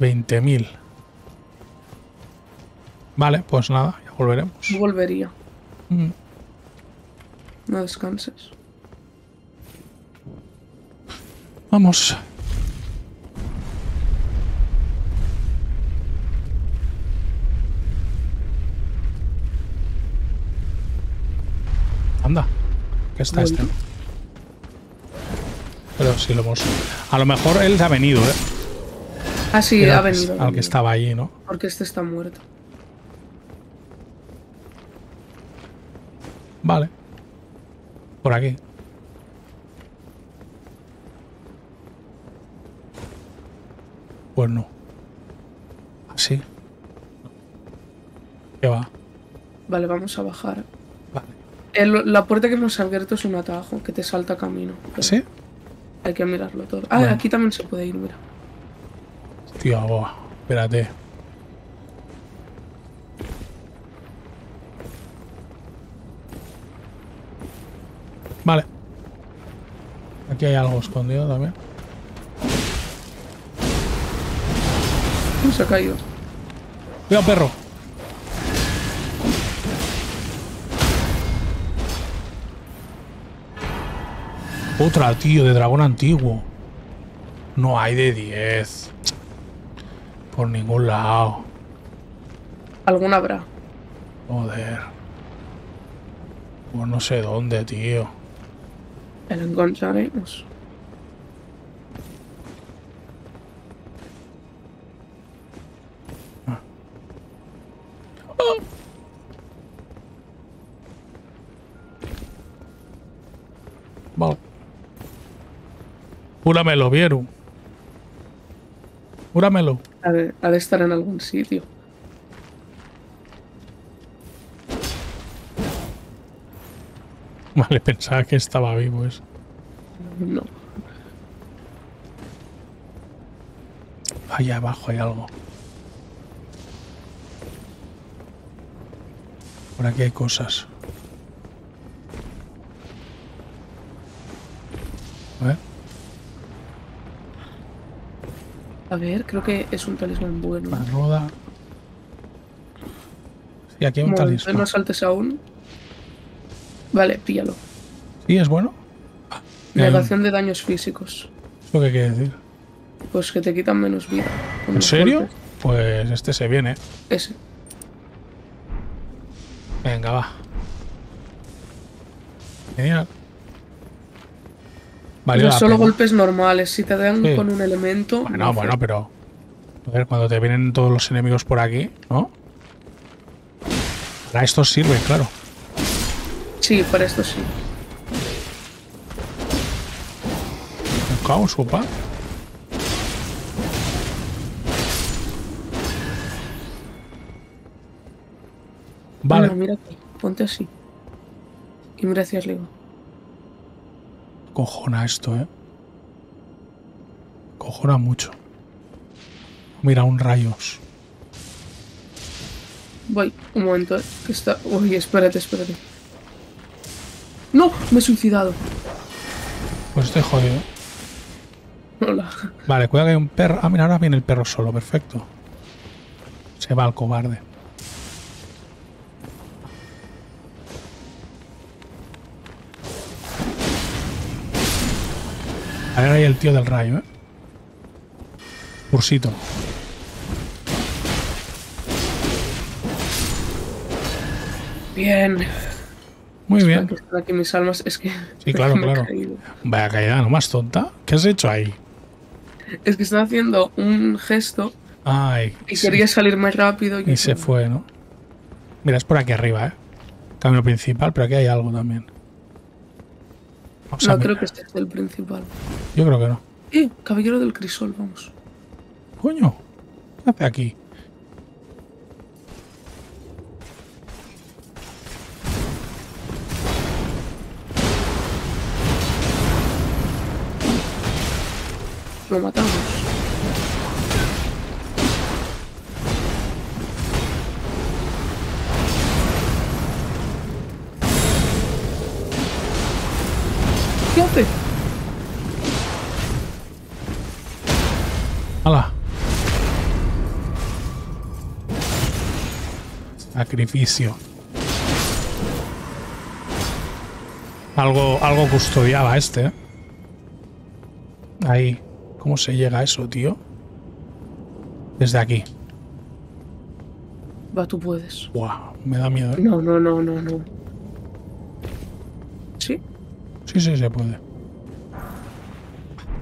Speaker 1: 20.000. Vale, pues nada, volveremos.
Speaker 2: Volvería. Mm. No descanses.
Speaker 1: Vamos. Anda. ¿Qué está este? Pero si lo hemos... A lo mejor él ha venido, ¿eh?
Speaker 2: Ah, sí, ha venido.
Speaker 1: Al que estaba allí, ¿no?
Speaker 2: Porque este está muerto.
Speaker 1: Vale. Por aquí. Pues no. Así. ¿Qué va?
Speaker 2: Vale, vamos a bajar. Vale. la puerta que hemos abierto es un atajo que te salta camino.
Speaker 1: ¿Sí?
Speaker 2: Hay que mirarlo todo. Ah, aquí también se puede ir, mira.
Speaker 1: Tío, espérate. Aquí hay algo escondido también.
Speaker 2: Se ha caído.
Speaker 1: Cuidado, perro. Otra, tío, de dragón antiguo. No hay de 10. Por ningún lado.
Speaker 2: Alguna habrá.
Speaker 1: Joder. Pues no sé dónde, tío.
Speaker 2: El encontraremos.
Speaker 1: Ah. Vale. Júramelo, vieron. Júramelo.
Speaker 2: Ha de, ha de estar en algún sitio.
Speaker 1: Vale, pensaba que estaba vivo eso.
Speaker 2: No.
Speaker 1: Allá abajo hay algo. Por aquí hay cosas. A ver.
Speaker 2: A ver, creo que es un talismán bueno.
Speaker 1: La roda. Sí, aquí hay un talismán.
Speaker 2: No saltes aún. Vale, píllalo.
Speaker 1: ¿Sí es bueno?
Speaker 2: Negación de daños físicos.
Speaker 1: ¿Eso qué quiere decir?
Speaker 2: Pues que te quitan menos vida.
Speaker 1: ¿En serio?
Speaker 2: golpes.
Speaker 1: Pues este se viene.
Speaker 2: Ese.
Speaker 1: Venga, va. Genial. Vale,
Speaker 2: Pero solo golpes normales. Si te dan
Speaker 1: Sí.
Speaker 2: con un elemento.
Speaker 1: Bueno,
Speaker 2: no
Speaker 1: bueno, pero. A ver, cuando te vienen todos los enemigos por aquí, ¿no? Para estos sirve, claro.
Speaker 2: Sí, para esto sí.
Speaker 1: Me cago en su pa. Vale.
Speaker 2: Mira, mira aquí. Ponte así. Y mira hacia arriba.
Speaker 1: Cojona esto, ¿eh? Cojona mucho. Mira, un rayos.
Speaker 2: Voy, un momento, eh, que está. Uy, espérate, espérate. ¡No! Me he suicidado.
Speaker 1: Pues estoy jodido.
Speaker 2: Hola.
Speaker 1: Vale, cuidado que hay un perro. Ah, mira, ahora viene el perro solo, perfecto. Se va el cobarde. A ver ahí el tío del rayo, ¿eh? Ursito.
Speaker 2: Bien.
Speaker 1: Muy bien.
Speaker 2: Están aquí mis almas. Es que.
Speaker 1: Sí, claro, claro.
Speaker 2: caído.
Speaker 1: Vaya caída, ¿no más tonta? ¿Qué has hecho ahí?
Speaker 2: Es que están haciendo un gesto
Speaker 1: Ay.
Speaker 2: y
Speaker 1: sí.
Speaker 2: quería salir más rápido. Y,
Speaker 1: Y se fue, ¿no? Mira, es por aquí arriba, ¿eh? Camino principal, pero aquí hay algo también. Vamos
Speaker 2: No creo que este es el principal.
Speaker 1: Yo creo que no.
Speaker 2: Eh, caballero del crisol, vamos.
Speaker 1: Coño, ¿qué hace aquí?
Speaker 2: Lo matamos. ¿Qué hace?
Speaker 1: ¡Hala! Sacrificio. Algo, algo custodiaba este, ¿eh? Ahí. ¿Cómo se llega a eso, tío? Desde aquí.
Speaker 2: Va, tú puedes.
Speaker 1: Buah, me da miedo. ¿eh?
Speaker 2: No, no, no, no, no. ¿Sí?
Speaker 1: Sí, sí, se puede.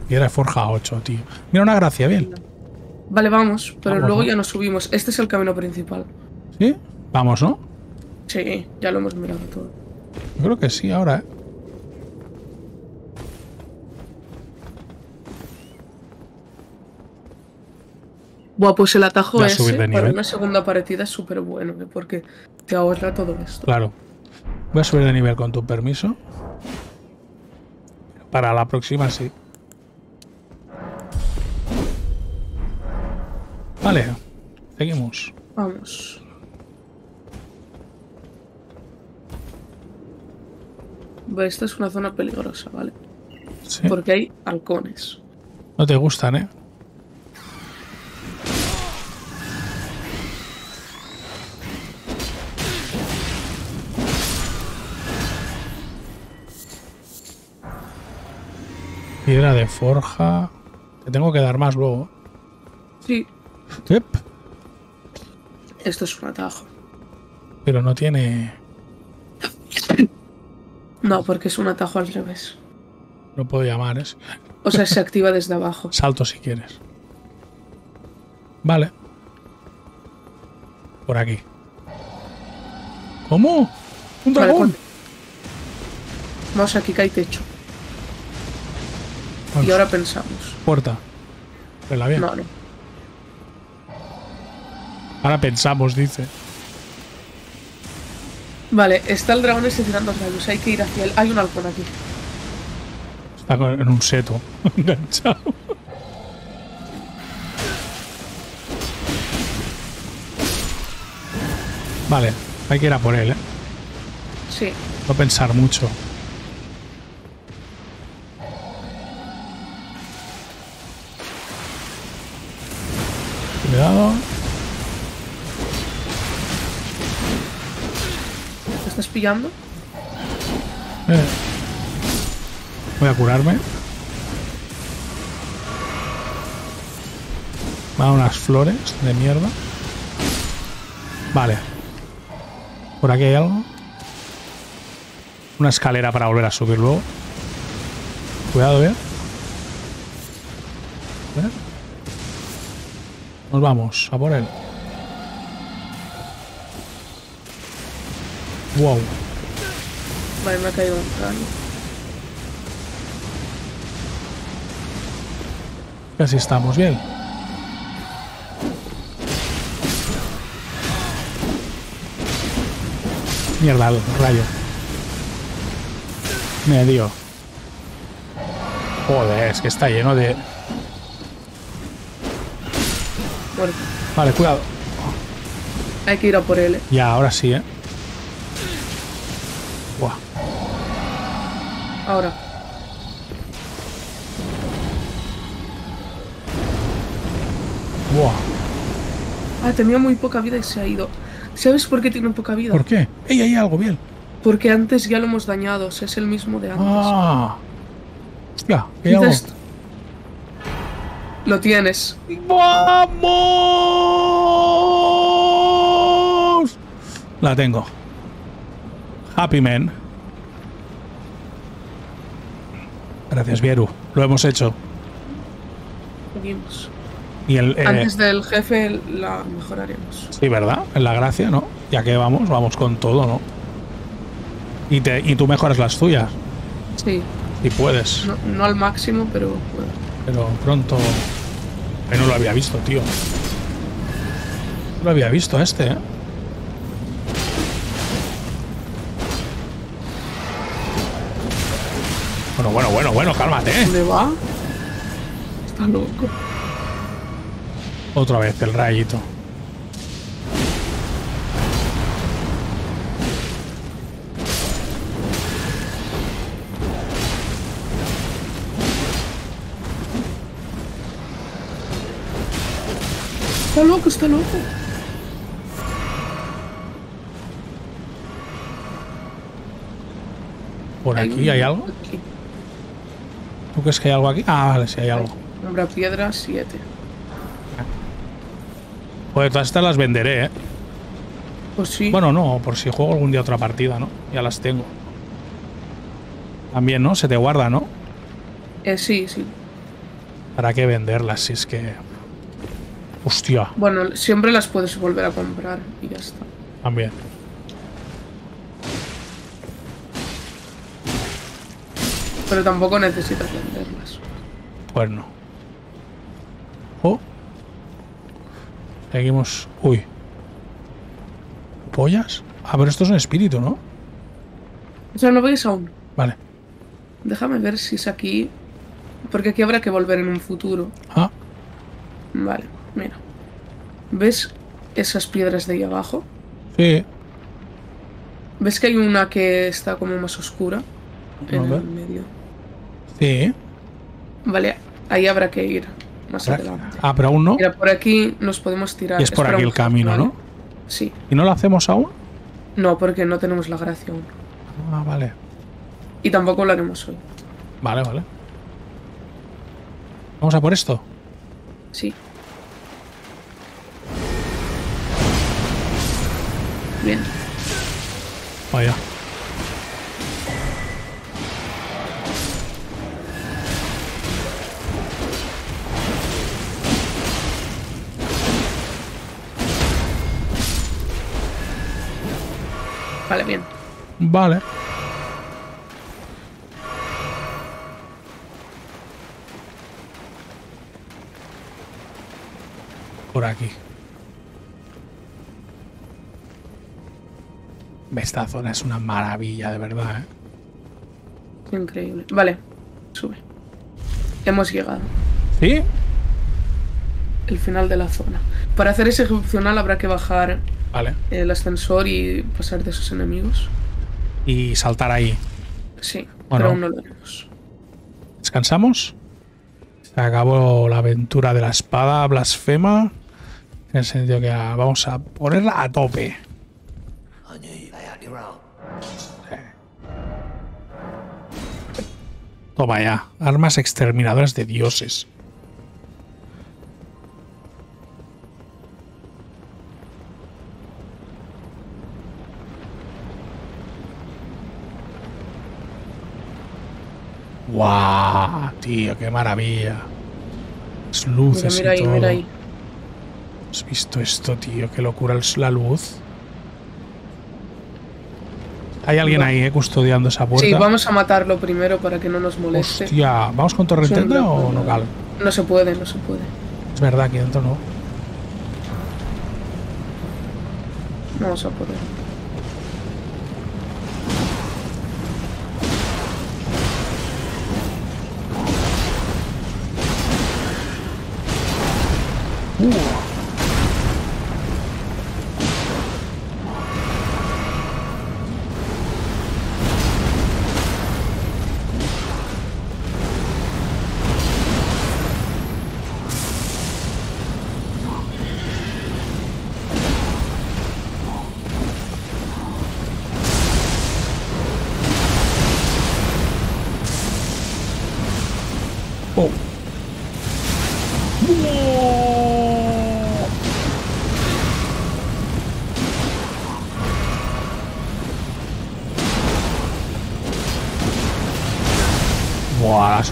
Speaker 1: Piedra de forja 8, tío. Mira una gracia, bien.
Speaker 2: Vale, vamos, pero
Speaker 1: Vamos,
Speaker 2: luego
Speaker 1: ¿no?
Speaker 2: ya nos subimos. Este es el camino principal.
Speaker 1: ¿Sí? Vamos, ¿no?
Speaker 2: Sí, ya lo hemos mirado todo.
Speaker 1: Yo creo que sí, ahora, ¿eh?
Speaker 2: Buah, pues el atajo ese
Speaker 1: de
Speaker 2: para una segunda partida es súper bueno, ¿eh? porque te ahorra todo esto.
Speaker 1: Claro. Voy a subir de nivel con tu permiso. Para la próxima, sí. Vale. Seguimos.
Speaker 2: Vamos. Esta es una zona peligrosa, ¿vale?
Speaker 1: Sí.
Speaker 2: Porque hay halcones.
Speaker 1: No te gustan, ¿eh? Piedra de forja. Te tengo que dar más luego.
Speaker 2: Sí.
Speaker 1: Yep.
Speaker 2: Esto es un atajo.
Speaker 1: Pero no tiene...
Speaker 2: No, porque es un atajo al revés.
Speaker 1: No puedo llamar, ¿es?
Speaker 2: O sea, se activa desde abajo.
Speaker 1: Salto si quieres. Vale. Por aquí. ¿Cómo? ¿Un dragón?
Speaker 2: Vamos, aquí que hay techo. Y ahora pensamos.
Speaker 1: Puerta. la bien.
Speaker 2: No, no.
Speaker 1: Ahora pensamos, dice.
Speaker 2: Vale, está el dragón ese tirando rayos. Hay que ir hacia él. Hay un halcón aquí.
Speaker 1: Está en un seto. Enganchado. Vale, hay que ir a por él, ¿eh?
Speaker 2: Sí.
Speaker 1: No pensar mucho. Eh. Voy a curarme. Van unas flores de mierda. Vale. ¿Por aquí hay algo? Una escalera para volver a subir luego. Cuidado, ¿eh? Nos vamos, a por él. Wow.
Speaker 2: Vale, me ha caído un cráneo.
Speaker 1: Casi estamos bien. Mierda, rayo. Me dio. Joder, es que está lleno de... Vale, cuidado.
Speaker 2: Hay que ir a por él, ¿eh?
Speaker 1: Ya, ahora sí, ¿eh?
Speaker 2: Ahora.
Speaker 1: Buah.
Speaker 2: Ah, tenía muy poca vida y se ha ido. ¿Sabes por qué tiene poca vida?
Speaker 1: ¿Por qué? ¡Ey, hay algo bien!
Speaker 2: Porque antes ya lo hemos dañado, es el mismo de antes.
Speaker 1: Ah. Hostia, ¿qué hago?
Speaker 2: Lo tienes.
Speaker 1: ¡Vamos! La tengo. Happy Man. Gracias, Vieru. Lo hemos hecho. Y el,
Speaker 2: eh, Antes del jefe la mejoraremos.
Speaker 1: Sí, ¿verdad? En la gracia, ¿no? Ya que vamos, vamos con todo, ¿no? Y, te, y tú mejoras las tuyas.
Speaker 2: Sí.
Speaker 1: Y puedes.
Speaker 2: No, al máximo, pero puedo.
Speaker 1: Pero pronto... Que no lo había visto, tío. No lo había visto este, ¿eh? Bueno, bueno, bueno, bueno, cálmate.
Speaker 2: ¿Dónde va? Está loco.
Speaker 1: Otra vez el rayito.
Speaker 2: Está loco, está loco.
Speaker 1: ¿Por aquí hay, algo? ¿Tú crees que hay algo aquí? Ah, vale, sí hay algo.
Speaker 2: Nombra piedra 7.
Speaker 1: Pues todas estas las venderé, ¿eh?
Speaker 2: Pues sí.
Speaker 1: Bueno, no, por si juego algún día otra partida, ¿no? Ya las tengo. También, ¿no? Se te guarda, ¿no?
Speaker 2: Eh, sí, sí.
Speaker 1: ¿Para qué venderlas si es que... Hostia.
Speaker 2: Bueno, siempre las puedes volver a comprar y ya está.
Speaker 1: También.
Speaker 2: Pero tampoco necesitas venderlas.
Speaker 1: Pues no. Oh. Seguimos. Uy. ¿Pollas? Ah, pero esto es un espíritu, ¿no?
Speaker 2: O sea, no veis aún.
Speaker 1: Vale.
Speaker 2: Déjame ver si es aquí. Porque aquí habrá que volver en un futuro.
Speaker 1: Ah.
Speaker 2: Vale, mira. ¿Ves esas piedras de ahí abajo?
Speaker 1: Sí.
Speaker 2: ¿Ves que hay una que está como más oscura? En el medio.
Speaker 1: Sí.
Speaker 2: Vale, ahí habrá que ir más adelante.
Speaker 1: Ah, pero aún no.
Speaker 2: Mira, por aquí nos podemos tirar.
Speaker 1: Y es por aquí el camino, ¿no?
Speaker 2: Sí.
Speaker 1: ¿Y no lo hacemos aún?
Speaker 2: No, porque no tenemos la gracia aún.
Speaker 1: Ah, vale.
Speaker 2: Y tampoco lo haremos hoy.
Speaker 1: Vale, vale. ¿Vamos a por esto?
Speaker 2: Sí. Bien.
Speaker 1: Vaya.
Speaker 2: Vale, bien.
Speaker 1: Vale. Por aquí. Esta zona es una maravilla, de verdad, ¿eh?
Speaker 2: Increíble. Vale, sube. Hemos llegado.
Speaker 1: ¿Sí?
Speaker 2: El final de la zona. Para hacer ese ejecucional habrá que bajar
Speaker 1: vale.
Speaker 2: el ascensor y pasar de esos enemigos.
Speaker 1: Y saltar ahí.
Speaker 2: Sí, pero aún no lo haremos.
Speaker 1: ¿Descansamos? Se acabó la aventura de la espada blasfema. En el sentido que vamos a ponerla a tope. Toma ya, armas exterminadoras de dioses. ¡Guau! Tío, qué maravilla. Las luces y todo. Mira ahí. ¿Has visto esto, tío? Qué locura es la luz. Hay alguien ahí eh, custodiando esa puerta.
Speaker 2: Sí, vamos a matarlo primero para que no nos moleste.
Speaker 1: Hostia, ¿vamos con torrentenda o no cal?
Speaker 2: No se puede, no se puede.
Speaker 1: Es verdad, aquí dentro no.
Speaker 2: Vamos a poder. Uh.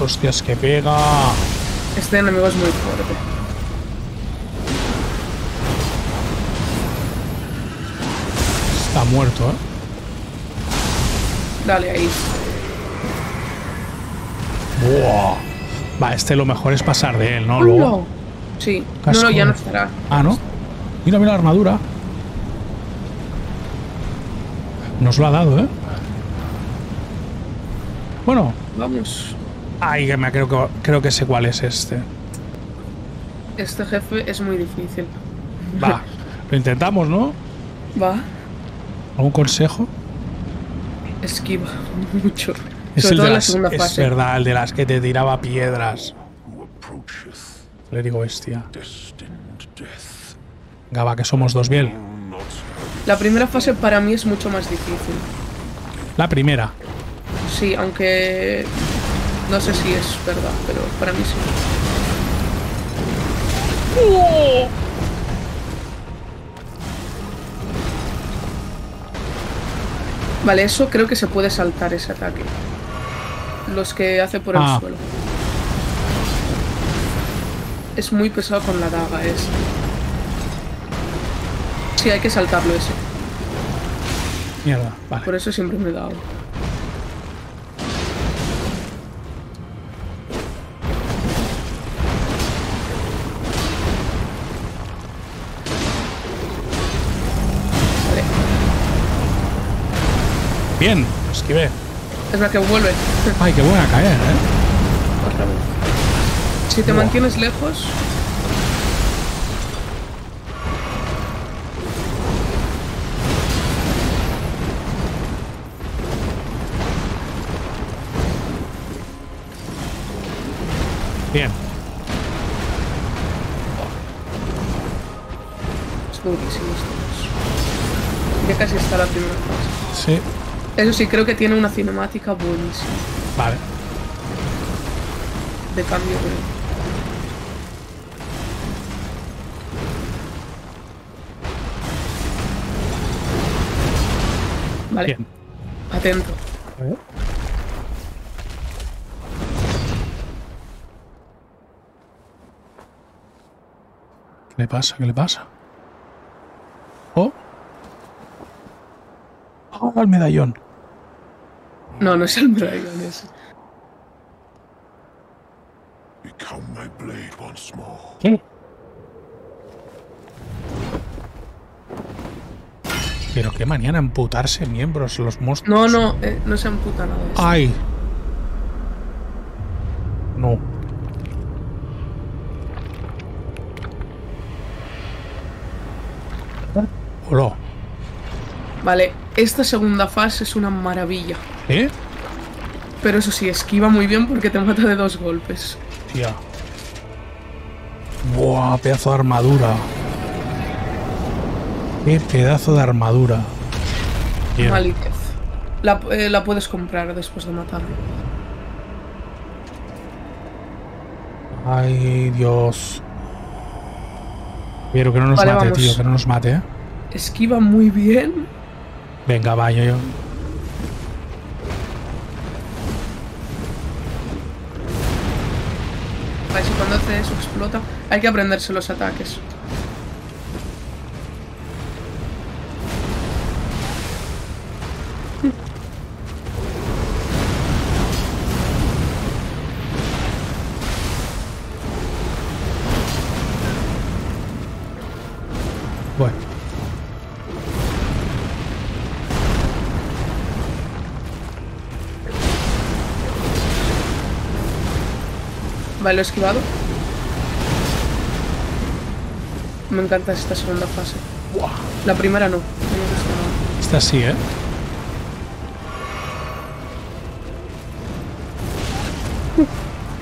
Speaker 1: Hostias que pega.
Speaker 2: Este enemigo es muy fuerte.
Speaker 1: Está muerto, ¿eh?
Speaker 2: Dale ahí.
Speaker 1: Buah. Va, este lo mejor es pasar de él, ¿no? Luego.
Speaker 2: Sí. No, no, ya no estará.
Speaker 1: Ah, ¿no? Mira, mira la armadura. Nos lo ha dado, ¿eh? Bueno.
Speaker 2: Vamos.
Speaker 1: Ay, que me creo que creo que sé cuál es este.
Speaker 2: Este jefe es muy difícil.
Speaker 1: Va, lo intentamos, ¿no?
Speaker 2: Va.
Speaker 1: ¿Algún consejo?
Speaker 2: Esquiva mucho.
Speaker 1: Es el de la segunda fase. Es verdad, el de las que te tiraba piedras. Le digo bestia. Gaba, que somos dos bien.
Speaker 2: La primera fase para mí es mucho más difícil.
Speaker 1: La primera.
Speaker 2: Sí, aunque no sé si es verdad, pero para mí sí. Vale, eso creo que se puede saltar ese ataque. Los que hace por el ah. suelo. Es muy pesado con la daga, es. Sí, hay que saltarlo ese.
Speaker 1: Mierda, vale.
Speaker 2: Por eso siempre me he dado.
Speaker 1: Bien, esquivé.
Speaker 2: Es la que vuelve.
Speaker 1: Ay, qué buena caer, ¿eh?
Speaker 2: Otra vez. Si te mantienes lejos...
Speaker 1: Bien.
Speaker 2: Es buenísimo esto. Ya casi está la primera fase.
Speaker 1: Sí.
Speaker 2: Eso sí, creo que tiene una cinemática buenísima.
Speaker 1: Vale.
Speaker 2: De cambio, creo. Vale. Bien. Atento. A ver.
Speaker 1: ¿Qué le pasa? ¿Qué le pasa? ¡Oh! ¡Oh, el medallón!
Speaker 2: No, no es el medallón ese.
Speaker 1: ¿Qué? Pero qué mañana amputarse miembros los monstruos.
Speaker 2: No, no, eh, no se amputa nada.
Speaker 1: Ay. No. Hola.
Speaker 2: Vale, esta segunda fase es una maravilla.
Speaker 1: ¿Eh?
Speaker 2: Pero eso sí, esquiva muy bien porque te mata de dos golpes.
Speaker 1: Tía. Buah, pedazo de armadura. Qué pedazo de armadura.
Speaker 2: Malikez. La, eh, la, puedes comprar después de matarlo.
Speaker 1: Ay, Dios. Quiero que no nos mate, tío, que no nos mate, ¿eh?
Speaker 2: Esquiva muy bien.
Speaker 1: Venga, vaya yo.
Speaker 2: Hay que aprenderse los ataques. Vale, lo he esquivado. Me encanta esta segunda fase. La primera no.
Speaker 1: Esta sí, ¿eh?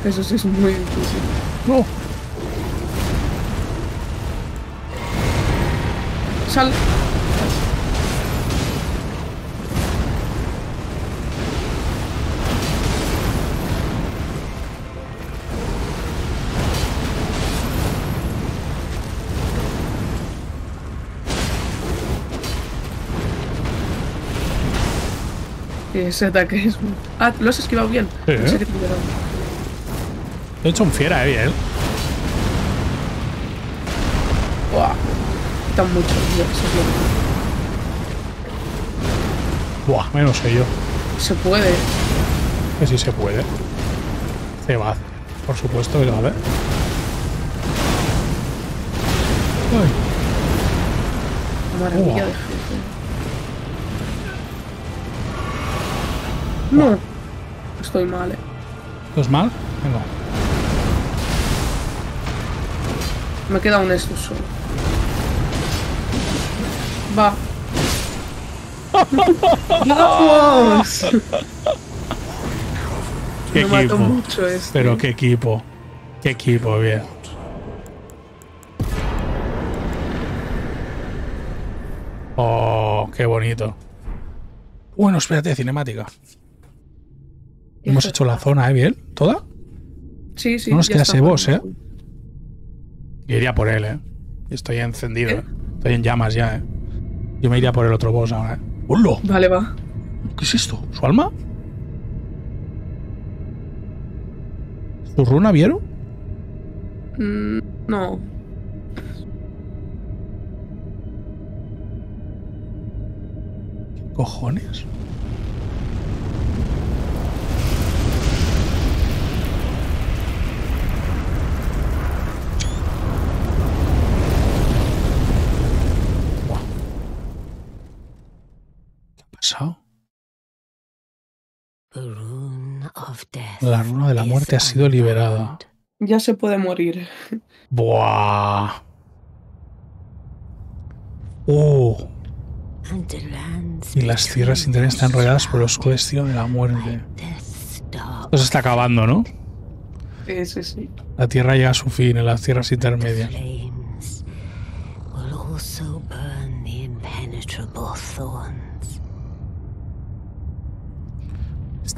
Speaker 2: Eso sí es muy difícil.
Speaker 1: No.
Speaker 2: Sal. Ese ataque es... Ah, lo has esquivado bien. Sí, te
Speaker 1: He hecho un fiera, eh, bien.
Speaker 2: Buah. Quitan mucho, tío. Eso es
Speaker 1: lo Buah, menos sé yo.
Speaker 2: Se puede.
Speaker 1: Que sí se puede. Se va. Por supuesto que lo va a ver.
Speaker 2: Ay. Maravilla de No. Estoy mal, eh.
Speaker 1: ¿Estás mal? Venga.
Speaker 2: Me queda un esto solo. Va. ¡Vamos!
Speaker 1: ¿Qué Me equipo? mucho este. Pero qué equipo. Qué equipo, bien. Oh, qué bonito. Bueno, espérate, cinemática. Hemos hecho la zona, ¿eh? Bien. ¿Toda?
Speaker 2: Sí, sí.
Speaker 1: No nos queda ese boss, ¿eh? Yo iría por él, ¿eh? Estoy encendido, ¿eh? Estoy en llamas ya, ¿eh? Yo me iría por el otro boss ahora, ¿eh? ¡Hola!
Speaker 2: Vale, va.
Speaker 1: ¿Qué es esto? ¿Su alma? ¿Su runa vieron?
Speaker 2: Mm, no.
Speaker 1: ¿Qué cojones? La runa de la muerte ha sido liberada.
Speaker 2: Ya se puede morir.
Speaker 1: Buah. Uh. Y las tierras interiores están rodeadas por los cuestiones de la muerte. Esto se está acabando, ¿no?
Speaker 2: Sí, sí, sí.
Speaker 1: La tierra llega a su fin en las tierras intermedias.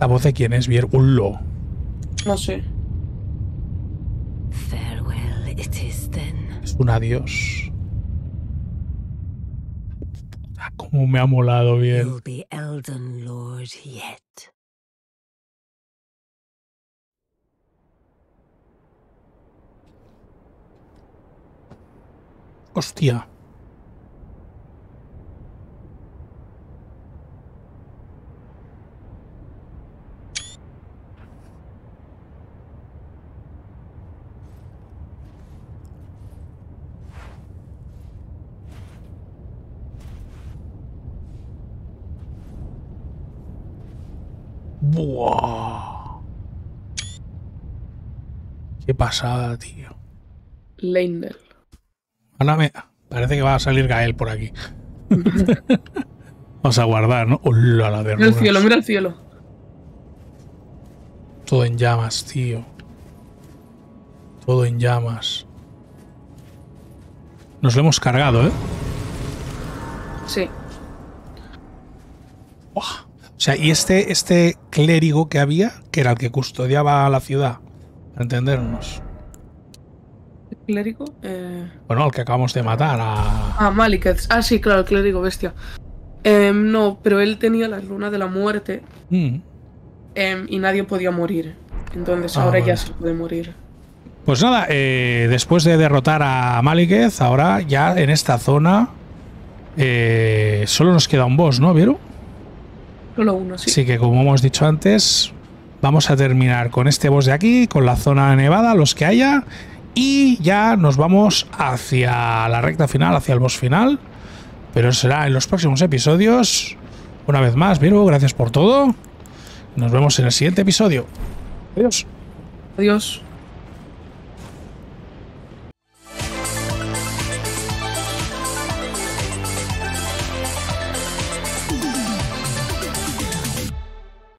Speaker 1: ¿Esta voz de quién es? Vier Ullo.
Speaker 2: No sé.
Speaker 1: Es un adiós. Cómo me ha molado bien. Hostia. Buah. Qué pasada, tío.
Speaker 2: Leindel.
Speaker 1: Me... Parece que va a salir Gael por aquí. Vamos a guardar, ¿no? Hola, la
Speaker 2: Mira el cielo, mira el cielo.
Speaker 1: Todo en llamas, tío. Todo en llamas. Nos lo hemos cargado, ¿eh?
Speaker 2: Sí.
Speaker 1: O sea, y este, este clérigo que había, que era el que custodiaba la ciudad, para entendernos.
Speaker 2: ¿El clérigo? Eh...
Speaker 1: Bueno, el que acabamos de matar a.
Speaker 2: Ah, Maliketh. Ah, sí, claro, el clérigo bestia. Em, no, pero él tenía la luna de la muerte. Mm. Em, y nadie podía morir. Entonces ah, ahora ya se puede morir.
Speaker 1: Pues nada, eh, después de derrotar a Maliketh, ahora ya en esta zona eh, solo nos queda un boss, ¿no, Vieru?
Speaker 2: Solo uno, sí.
Speaker 1: Así que como hemos dicho antes, vamos a terminar con este boss de aquí, con la zona nevada, los que haya, y ya nos vamos hacia la recta final, hacia el boss final. Pero será en los próximos episodios. Una vez más, Viru, gracias por todo. Nos vemos en el siguiente episodio. Adiós.
Speaker 2: Adiós.